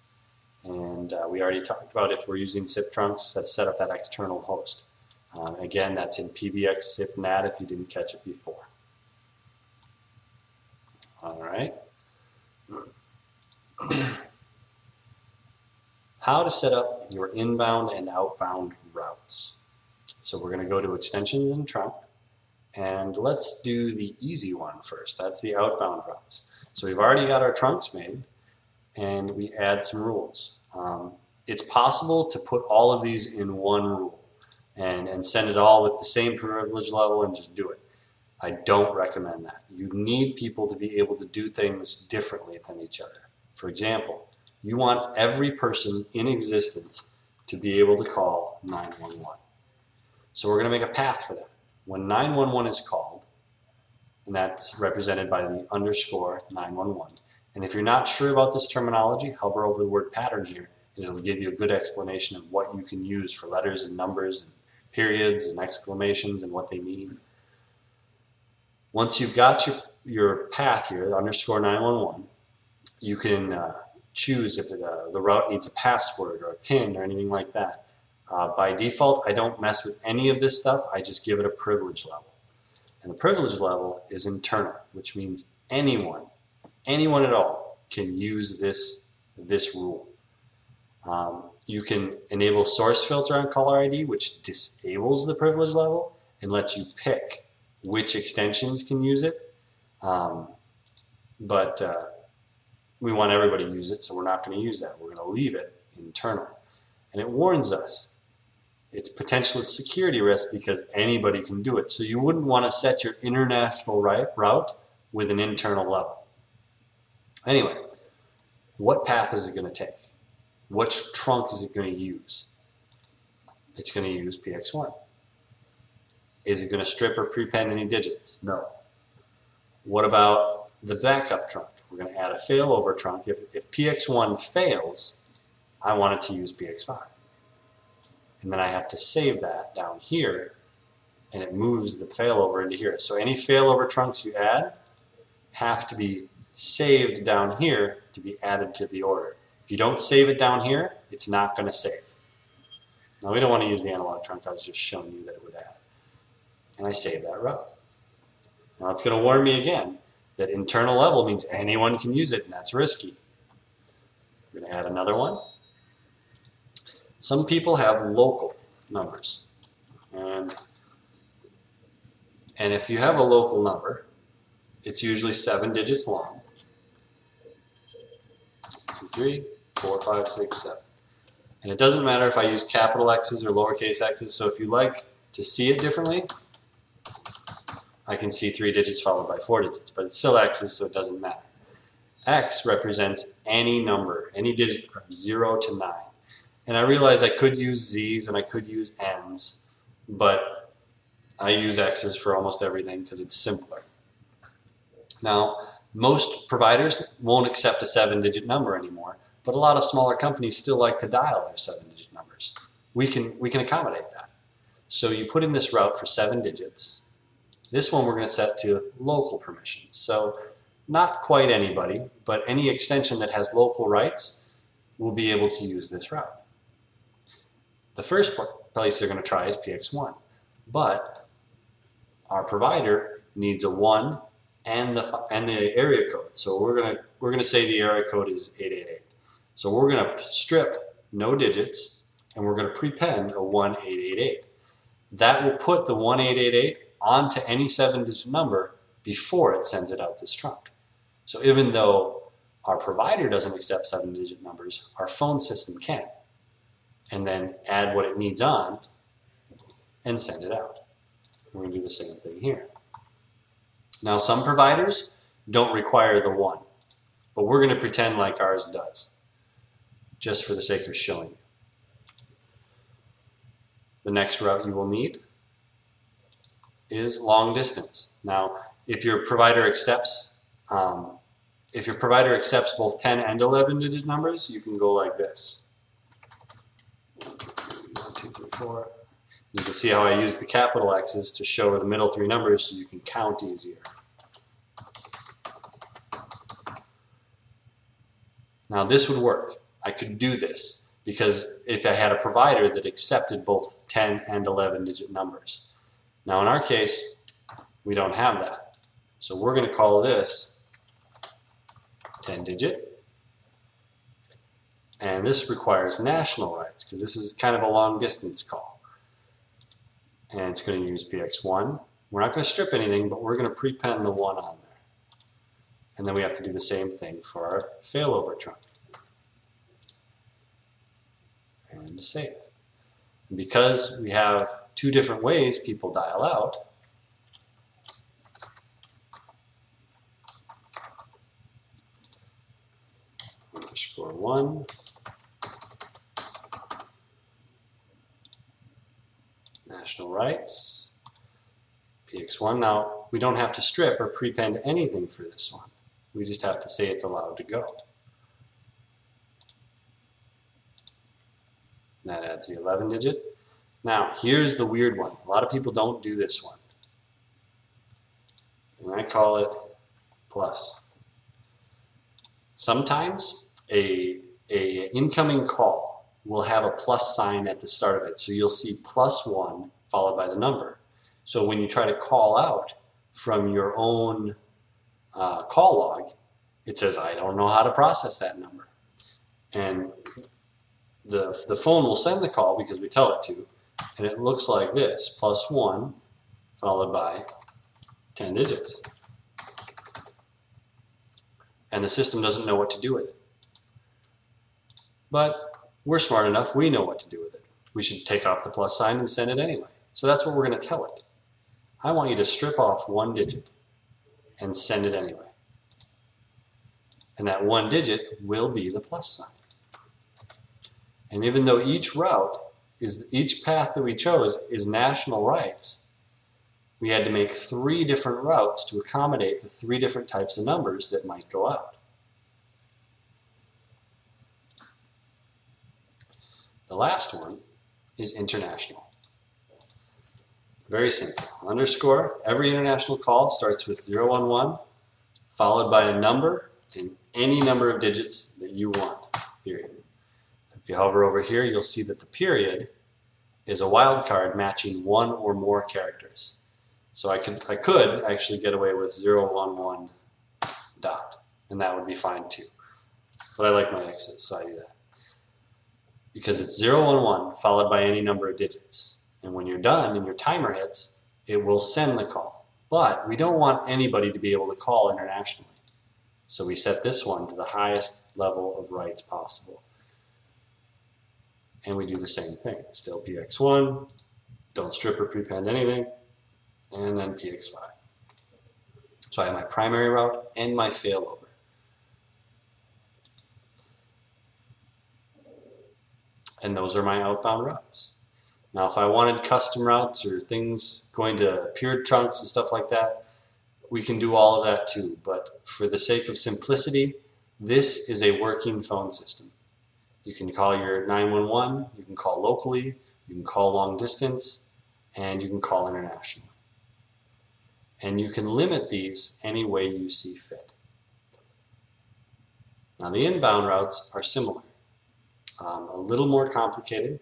And uh, we already talked about if we're using SIP trunks, let's set up that external host. Um, again, that's in PBX SIP NAT if you didn't catch it before. All right. How to set up your inbound and outbound routes. So we're going to go to extensions and trunk. And let's do the easy one first. That's the outbound routes. So we've already got our trunks made and we add some rules. Um, it's possible to put all of these in one rule and, and send it all with the same privilege level and just do it. I don't recommend that. You need people to be able to do things differently than each other. For example, you want every person in existence to be able to call 911. So we're going to make a path for that. When 911 is called, and that's represented by the underscore 911. And if you're not sure about this terminology, hover over the word pattern here, and it'll give you a good explanation of what you can use for letters and numbers and periods and exclamations and what they mean. Once you've got your, your path here, underscore 911, you can uh, choose if it, uh, the route needs a password or a PIN or anything like that. Uh, by default, I don't mess with any of this stuff. I just give it a privilege level. And the privilege level is internal, which means anyone, anyone at all can use this, this rule. Um, you can enable source filter on caller ID, which disables the privilege level and lets you pick which extensions can use it. Um, but uh, we want everybody to use it, so we're not going to use that. We're going to leave it internal. And it warns us it's potential security risk because anybody can do it. So you wouldn't want to set your international route with an internal level. Anyway, what path is it going to take? Which trunk is it going to use? It's going to use PX1. Is it going to strip or prepend any digits? No. What about the backup trunk? We're going to add a failover trunk. If, if PX1 fails, I want it to use PX5. And then I have to save that down here, and it moves the failover into here. So any failover trunks you add have to be saved down here to be added to the order. If you don't save it down here, it's not going to save. Now we don't want to use the analog trunk. I was just showing you that it would add. And I save that row. Now it's going to warn me again that internal level means anyone can use it, and that's risky. We're going to add another one. Some people have local numbers. And, and if you have a local number, it's usually seven digits long. Two, three, four, five, six, seven. And it doesn't matter if I use capital X's or lowercase x's, so if you like to see it differently, I can see three digits followed by four digits, but it's still x's, so it doesn't matter. X represents any number, any digit from 0 to 9. And I realize I could use z's and I could use n's, but I use x's for almost everything because it's simpler. Now, most providers won't accept a seven digit number anymore, but a lot of smaller companies still like to dial their seven digit numbers. We can, we can accommodate that. So you put in this route for seven digits. This one we're going to set to local permissions. So not quite anybody, but any extension that has local rights will be able to use this route. The first place they're going to try is PX1, but our provider needs a 1 and the and the area code. So we're gonna we're gonna say the area code is 888. So we're gonna strip no digits and we're gonna prepend a 1888. That will put the 1888 onto any seven-digit number before it sends it out this trunk. So even though our provider doesn't accept seven-digit numbers, our phone system can. And then add what it needs on and send it out. We're going to do the same thing here. Now, some providers don't require the one, but we're going to pretend like ours does, just for the sake of showing you. The next route you will need is long distance. Now, if your provider accepts um, if your provider accepts both 10 and 11 digit numbers, you can go like this. You can see how I use the capital X's to show the middle three numbers so you can count easier. Now this would work. I could do this because if I had a provider that accepted both 10 and 11 digit numbers. Now in our case, we don't have that. So we're going to call this 10 digit. And this requires national rights because this is kind of a long distance call and it's going to use PX1. We're not going to strip anything, but we're going to prepend the 1 on there. And then we have to do the same thing for our failover trunk. And save. And because we have two different ways people dial out, underscore 1 national rights, PX1. Now, we don't have to strip or prepend anything for this one. We just have to say it's allowed to go. that adds the 11 digit. Now, here's the weird one. A lot of people don't do this one. And I call it plus. Sometimes a, a incoming call will have a plus sign at the start of it. So you'll see plus one followed by the number. So when you try to call out from your own uh, call log, it says, I don't know how to process that number. And the, the phone will send the call because we tell it to, and it looks like this, plus one, followed by 10 digits. And the system doesn't know what to do with it. But we're smart enough, we know what to do with it. We should take off the plus sign and send it anyway. So that's what we're going to tell it. I want you to strip off one digit and send it anyway. And that one digit will be the plus sign. And even though each route is each path that we chose is national rights, we had to make three different routes to accommodate the three different types of numbers that might go out. The last one is international. Very simple. Underscore, every international call starts with 011, followed by a number and any number of digits that you want, period. If you hover over here, you'll see that the period is a wildcard matching one or more characters. So I could, I could actually get away with 011 dot, and that would be fine too. But I like my X's, so I do that. Because it's 011 followed by any number of digits. And when you're done and your timer hits, it will send the call. But we don't want anybody to be able to call internationally. So we set this one to the highest level of rights possible. And we do the same thing. Still PX1, don't strip or prepend anything, and then PX5. So I have my primary route and my failover. And those are my outbound routes. Now, if I wanted custom routes or things going to peered trunks and stuff like that, we can do all of that too, but for the sake of simplicity, this is a working phone system. You can call your 911, you can call locally, you can call long distance, and you can call internationally. And you can limit these any way you see fit. Now the inbound routes are similar, um, a little more complicated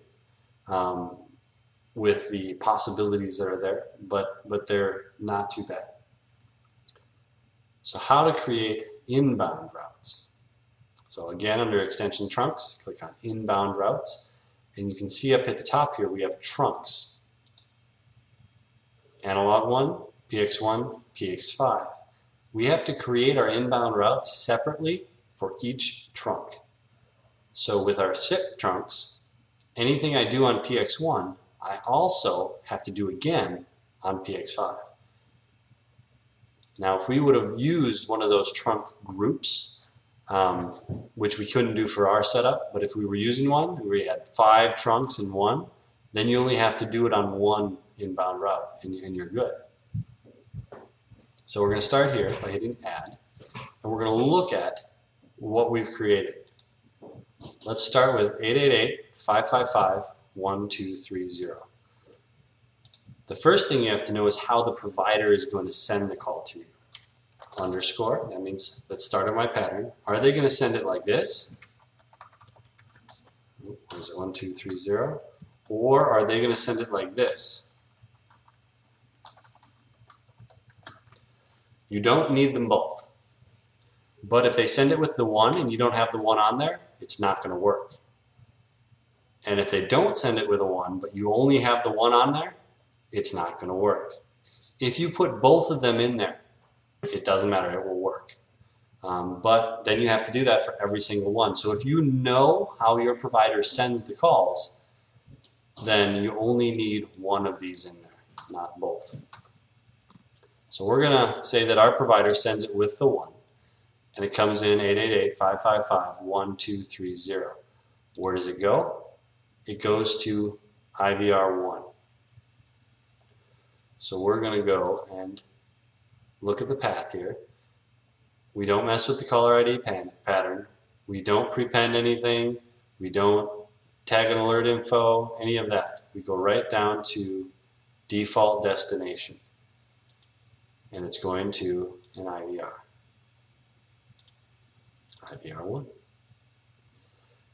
um, with the possibilities that are there, but, but they're not too bad. So how to create inbound routes. So again, under extension trunks, click on inbound routes, and you can see up at the top here we have trunks. Analog 1, PX1, PX5. We have to create our inbound routes separately for each trunk. So with our SIP trunks, anything I do on PX1, I also have to do again on PX5. Now if we would have used one of those trunk groups, um, which we couldn't do for our setup, but if we were using one, we had five trunks in one, then you only have to do it on one inbound route and, and you're good. So we're going to start here by hitting add and we're going to look at what we've created. Let's start with 888-555-1230. The first thing you have to know is how the provider is going to send the call to you. Underscore, that means let's start on my pattern. Are they going to send it like this? Is it 1230? Or are they going to send it like this? You don't need them both. But if they send it with the one and you don't have the one on there, it's not going to work. And if they don't send it with a one, but you only have the one on there, it's not going to work. If you put both of them in there, it doesn't matter, it will work. Um, but then you have to do that for every single one. So if you know how your provider sends the calls, then you only need one of these in there, not both. So we're going to say that our provider sends it with the one and it comes in 888-555-1230. Where does it go? It goes to IVR1. So we're going to go and look at the path here. We don't mess with the caller ID pattern. We don't prepend anything. We don't tag an alert info, any of that. We go right down to default destination. And it's going to an IVR. IVR1.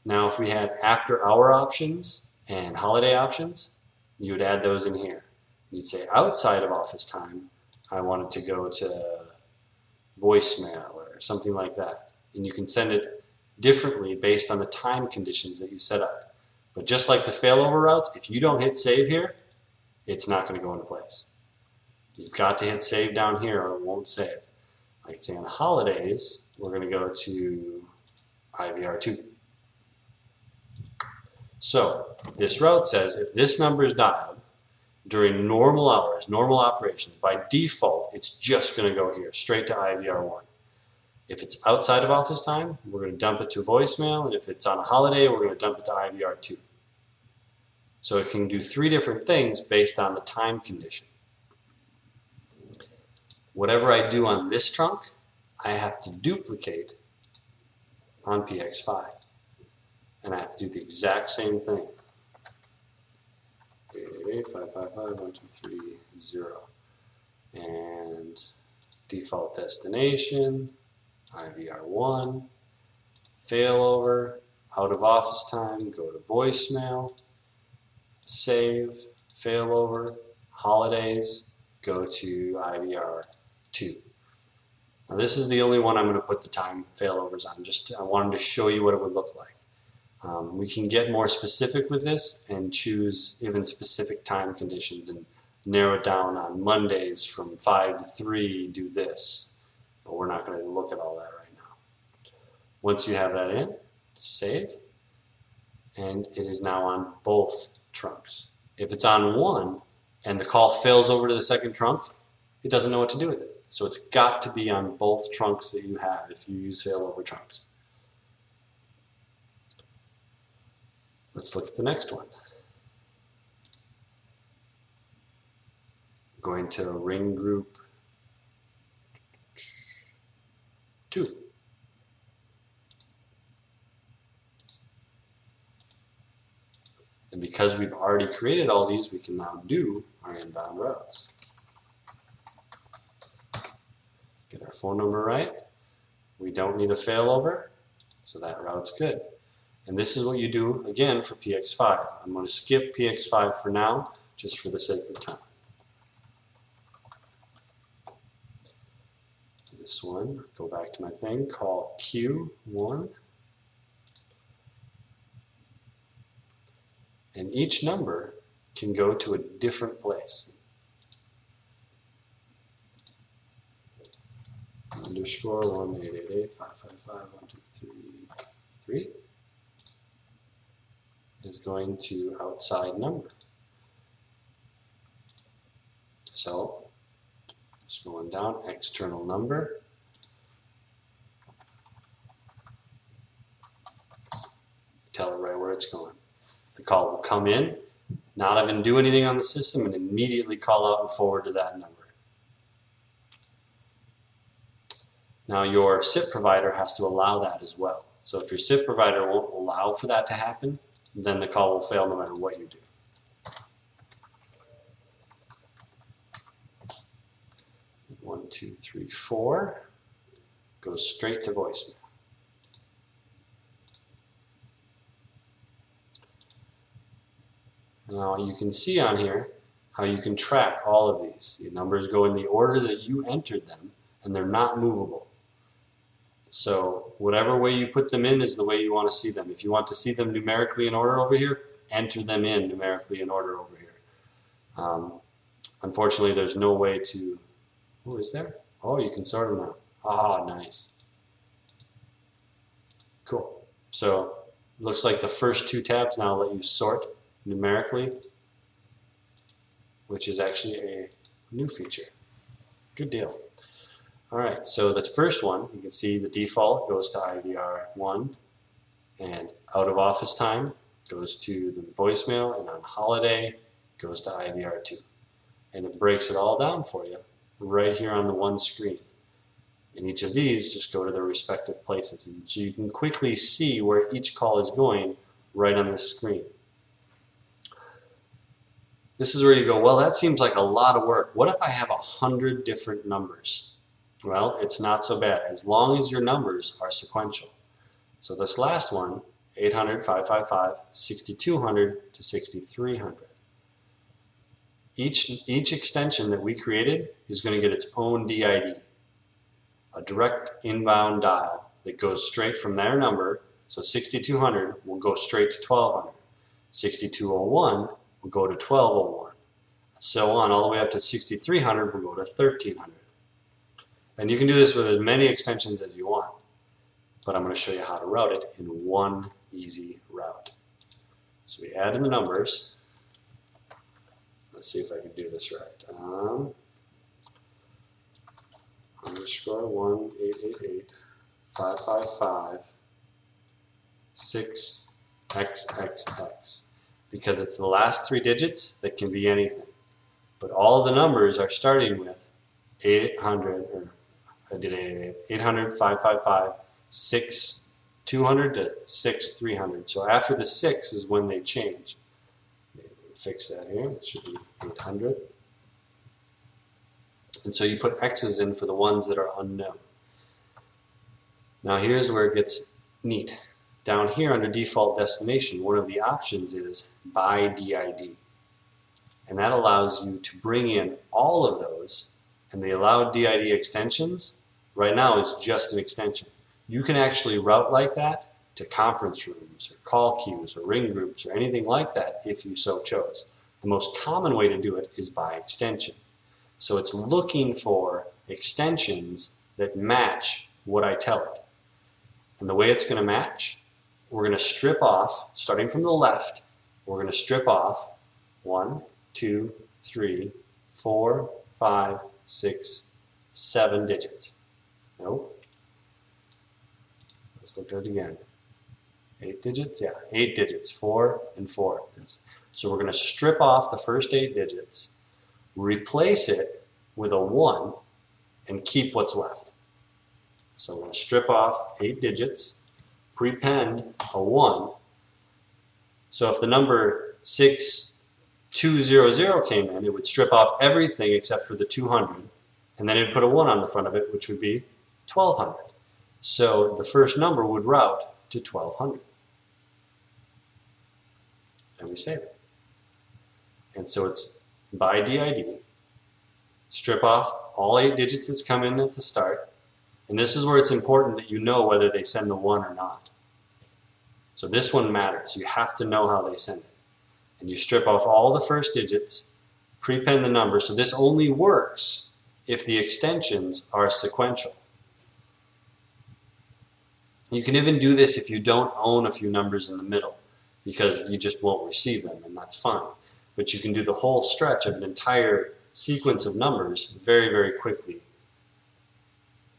Now if we had after hour options and holiday options, you would add those in here. You'd say outside of office time, I want it to go to voicemail or something like that. And you can send it differently based on the time conditions that you set up. But just like the failover routes, if you don't hit save here, it's not going to go into place. You've got to hit save down here or it won't save. Like say on holidays, we're going to go to IVR2. So this route says if this number is dialed during normal hours, normal operations, by default, it's just going to go here, straight to IVR1. If it's outside of office time, we're going to dump it to voicemail, and if it's on a holiday, we're going to dump it to IVR2. So it can do three different things based on the time condition. Whatever I do on this trunk, I have to duplicate on PX5. And I have to do the exact same thing. 888-555-1230. And default destination, IVR1, failover, out of office time, go to voicemail, save, failover, holidays, go to IVR2. Now this is the only one I'm going to put the time failovers on. Just I wanted to show you what it would look like. Um, we can get more specific with this and choose even specific time conditions and narrow it down on Mondays from 5 to 3, do this. But we're not going to look at all that right now. Once you have that in, save, and it is now on both trunks. If it's on one and the call fails over to the second trunk, it doesn't know what to do with it. So it's got to be on both trunks that you have if you use failover trunks. Let's look at the next one. Going to ring group 2. And because we've already created all these, we can now do our inbound routes. Get our phone number right. We don't need a failover, so that route's good. And this is what you do, again, for PX5. I'm going to skip PX5 for now, just for the sake of time. This one, go back to my thing, call Q1. And each number can go to a different place. Underscore 1888 555 1233 is going to outside number. So going down, external number. Tell it right where it's going. The call will come in, not even do anything on the system, and immediately call out and forward to that number. Now your SIP provider has to allow that as well. So if your SIP provider won't allow for that to happen, then the call will fail no matter what you do. One, two, three, four. Goes straight to voicemail. Now you can see on here how you can track all of these. The numbers go in the order that you entered them and they're not movable. So whatever way you put them in is the way you want to see them. If you want to see them numerically in order over here, enter them in numerically in order over here. Um, unfortunately, there's no way to, oh, is there? Oh, you can sort them now. Ah, nice. Cool. So looks like the first two tabs now let you sort numerically, which is actually a new feature. Good deal. All right, so the first one, you can see the default goes to IVR 1, and out of office time goes to the voicemail, and on holiday goes to IVR 2. And it breaks it all down for you right here on the one screen. And each of these just go to their respective places. And so you can quickly see where each call is going right on this screen. This is where you go, well, that seems like a lot of work. What if I have a hundred different numbers? Well, it's not so bad as long as your numbers are sequential. So this last one, 800, 555, 6200 to 6300. Each, each extension that we created is going to get its own DID, a direct inbound dial that goes straight from their number. So 6200 will go straight to 1200. 6201 will go to 1201. So on, all the way up to 6300 will go to 1300. And you can do this with as many extensions as you want. But I'm going to show you how to route it in one easy route. So we add in the numbers. Let's see if I can do this right. Um, underscore 1 888 555 6 xxx because it's the last three digits that can be anything. But all the numbers are starting with 800 or I did 800, 555, 6, 200 to 6, 300. So after the 6 is when they change. Fix that here. It should be 800. And so you put X's in for the ones that are unknown. Now here's where it gets neat. Down here under default destination, one of the options is by DID. And that allows you to bring in all of those and they allowed DID extensions right now it's just an extension. You can actually route like that to conference rooms or call queues or ring groups or anything like that if you so chose. The most common way to do it is by extension. So it's looking for extensions that match what I tell it. And the way it's going to match, we're going to strip off, starting from the left, we're going to strip off one, two, three, four, five, six, seven digits. Nope. Let's look at it again. Eight digits? Yeah, eight digits. Four and four. So we're going to strip off the first eight digits, replace it with a one, and keep what's left. So I'm going to strip off eight digits, prepend a 1. So if the number 6200 came in, it would strip off everything except for the 200, and then it'd put a 1 on the front of it, which would be 1200. So the first number would route to 1200. And we save it. And so it's by DID, strip off all eight digits that's come in at the start, and this is where it's important that you know whether they send the one or not. So this one matters. You have to know how they send it. And you strip off all the first digits, prepend the number. So this only works if the extensions are sequential. You can even do this if you don't own a few numbers in the middle because you just won't receive them and that's fine. But you can do the whole stretch of an entire sequence of numbers very, very quickly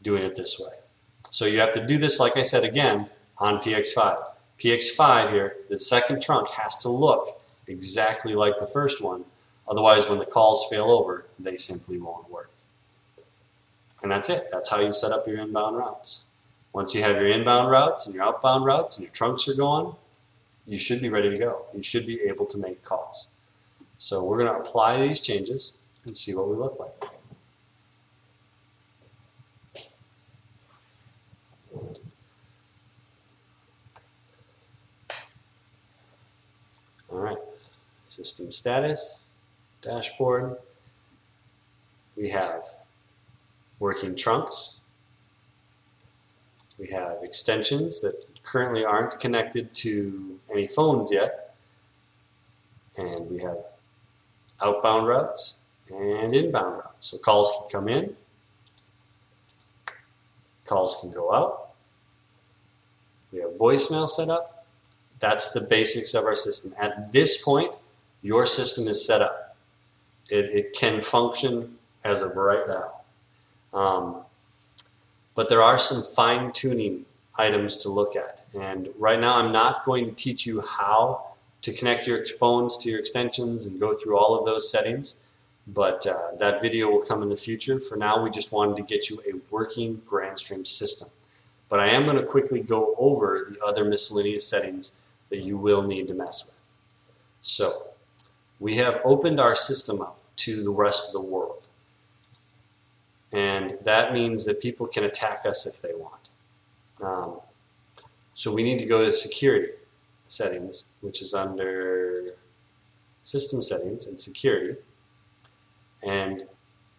doing it this way. So you have to do this, like I said again, on PX5. PX5 here, the second trunk has to look exactly like the first one. Otherwise, when the calls fail over, they simply won't work. And that's it. That's how you set up your inbound routes. Once you have your inbound routes and your outbound routes and your trunks are going, you should be ready to go. You should be able to make calls. So we're going to apply these changes and see what we look like. All right, system status, dashboard. We have working trunks. We have extensions that currently aren't connected to any phones yet. And we have outbound routes and inbound routes. So calls can come in, calls can go out. We have voicemail set up. That's the basics of our system. At this point, your system is set up. It, it can function as of right now. Um, but there are some fine tuning items to look at. And right now, I'm not going to teach you how to connect your phones to your extensions and go through all of those settings. But uh, that video will come in the future. For now, we just wanted to get you a working Grandstream system. But I am going to quickly go over the other miscellaneous settings that you will need to mess with. So we have opened our system up to the rest of the world. And that means that people can attack us if they want. Um, so we need to go to security settings, which is under system settings and security. And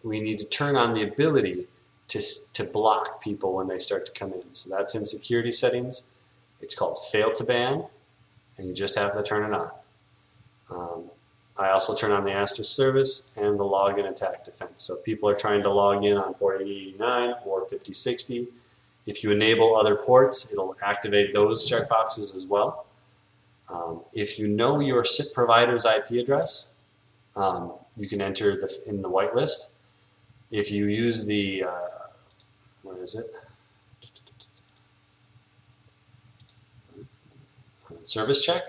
we need to turn on the ability to, to block people when they start to come in. So that's in security settings. It's called Fail2ban, and you just have to turn it on. Um, I also turn on the Asterisk service and the login attack defense. So people are trying to log in on port 8089 or 5060, if you enable other ports, it'll activate those checkboxes as well. Um, if you know your SIP provider's IP address, um, you can enter the, in the whitelist. If you use the, uh, what is it? Service check.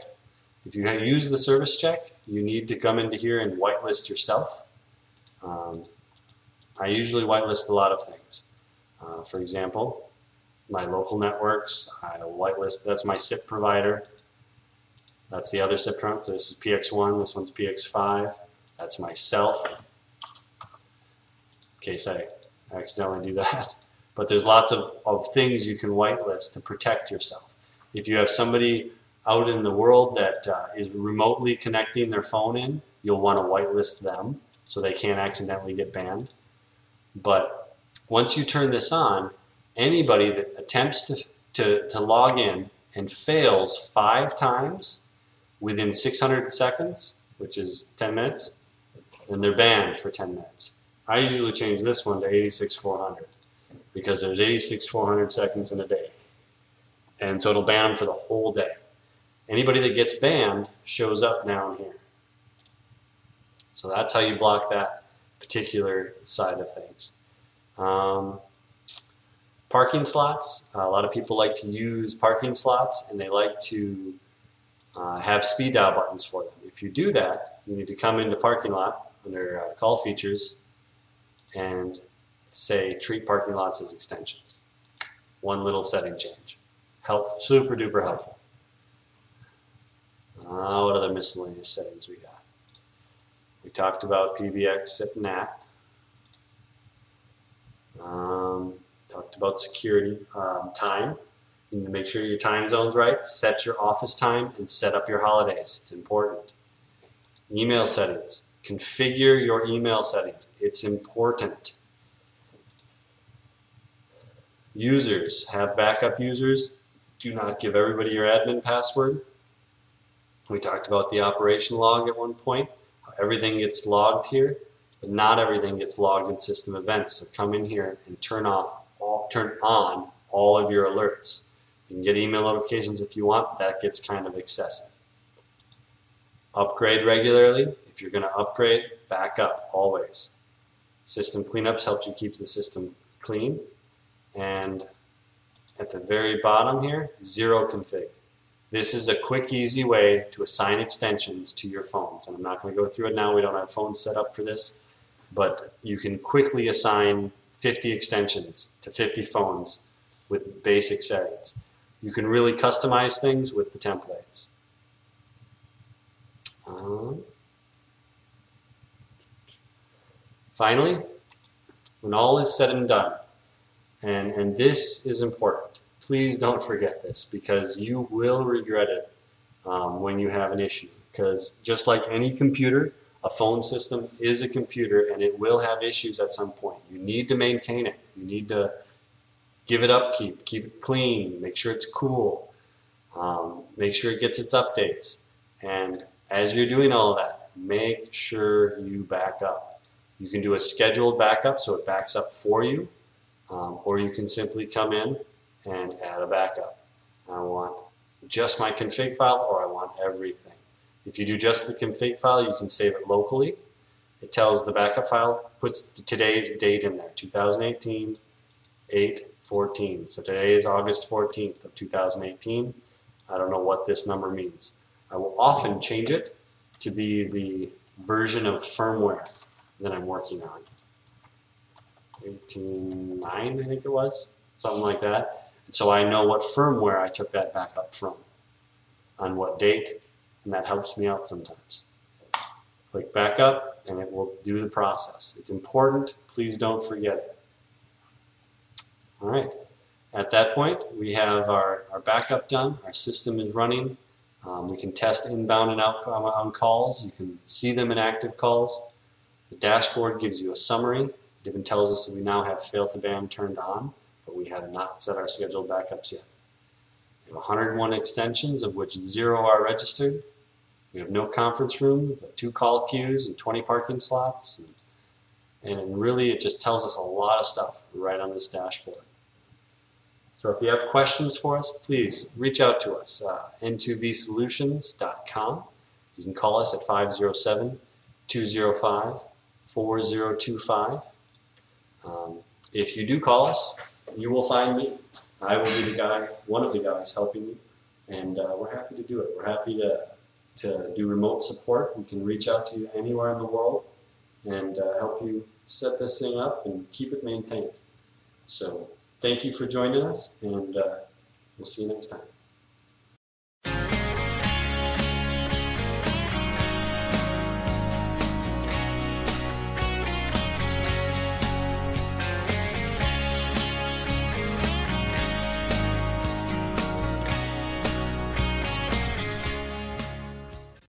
If you use the service check, you need to come into here and whitelist yourself. Um, I usually whitelist a lot of things. Uh, for example, my local networks, I whitelist, that's my SIP provider. That's the other SIP trunk. So this is PX1, this one's PX5. That's myself. In case I accidentally do that. But there's lots of, of things you can whitelist to protect yourself. If you have somebody out in the world that uh, is remotely connecting their phone in, you'll want to whitelist them so they can't accidentally get banned. But once you turn this on, anybody that attempts to, to, to log in and fails five times within 600 seconds, which is 10 minutes, then they're banned for 10 minutes. I usually change this one to 86400 because there's 86400 seconds in a day. And so it'll ban them for the whole day. Anybody that gets banned shows up down here. So that's how you block that particular side of things. Um, parking slots. Uh, a lot of people like to use parking slots and they like to uh, have speed dial buttons for them. If you do that, you need to come into parking lot under uh, call features and say treat parking lots as extensions. One little setting change. Help, super duper helpful. Uh, what other miscellaneous settings we got? We talked about PBX at NAT. Um, talked about security um, time. You need to make sure your time zone's right. Set your office time and set up your holidays. It's important. Email settings. Configure your email settings. It's important. Users. Have backup users. Do not give everybody your admin password. We talked about the operation log at one point. Everything gets logged here, but not everything gets logged in system events. So come in here and turn off all, turn on all of your alerts. You can get email notifications if you want, but that gets kind of excessive. Upgrade regularly. If you're going to upgrade, back up always. System cleanups helps you keep the system clean. And at the very bottom here, zero config. This is a quick, easy way to assign extensions to your phones. And I'm not going to go through it now. We don't have phones set up for this. But you can quickly assign 50 extensions to 50 phones with basic settings. You can really customize things with the templates. Um, finally, when all is said and done, and, and this is important, please don't forget this because you will regret it um, when you have an issue. Because just like any computer, a phone system is a computer and it will have issues at some point. You need to maintain it. You need to give it upkeep, keep it clean, make sure it's cool, um, make sure it gets its updates. And as you're doing all that, make sure you back up. You can do a scheduled backup so it backs up for you, um, or you can simply come in and add a backup. I want just my config file or I want everything. If you do just the config file, you can save it locally. It tells the backup file, puts today's date in there, 2018, 8, 14. So today is August 14th of 2018. I don't know what this number means. I will often change it to be the version of firmware that I'm working on. 18.9, I think it was, something like that. So I know what firmware I took that backup from, on what date, and that helps me out sometimes. Click backup, and it will do the process. It's important. Please don't forget it. All right. At that point, we have our, our backup done. Our system is running. Um, we can test inbound and outbound calls. You can see them in active calls. The dashboard gives you a summary. It even tells us that we now have Fail2ban turned on, but we have not set our scheduled backups yet. We have 101 extensions, of which zero are registered. We have no conference room, but two call queues and 20 parking slots. And, and really, it just tells us a lot of stuff right on this dashboard. So if you have questions for us, please reach out to us, uh, n2vsolutions.com. You can call us at 507-205-4025. Um, if you do call us, you will find me. I will be the guy, one of the guys helping you, and uh, we're happy to do it. We're happy to, to do remote support. We can reach out to you anywhere in the world and uh, help you set this thing up and keep it maintained. So thank you for joining us, and uh, we'll see you next time.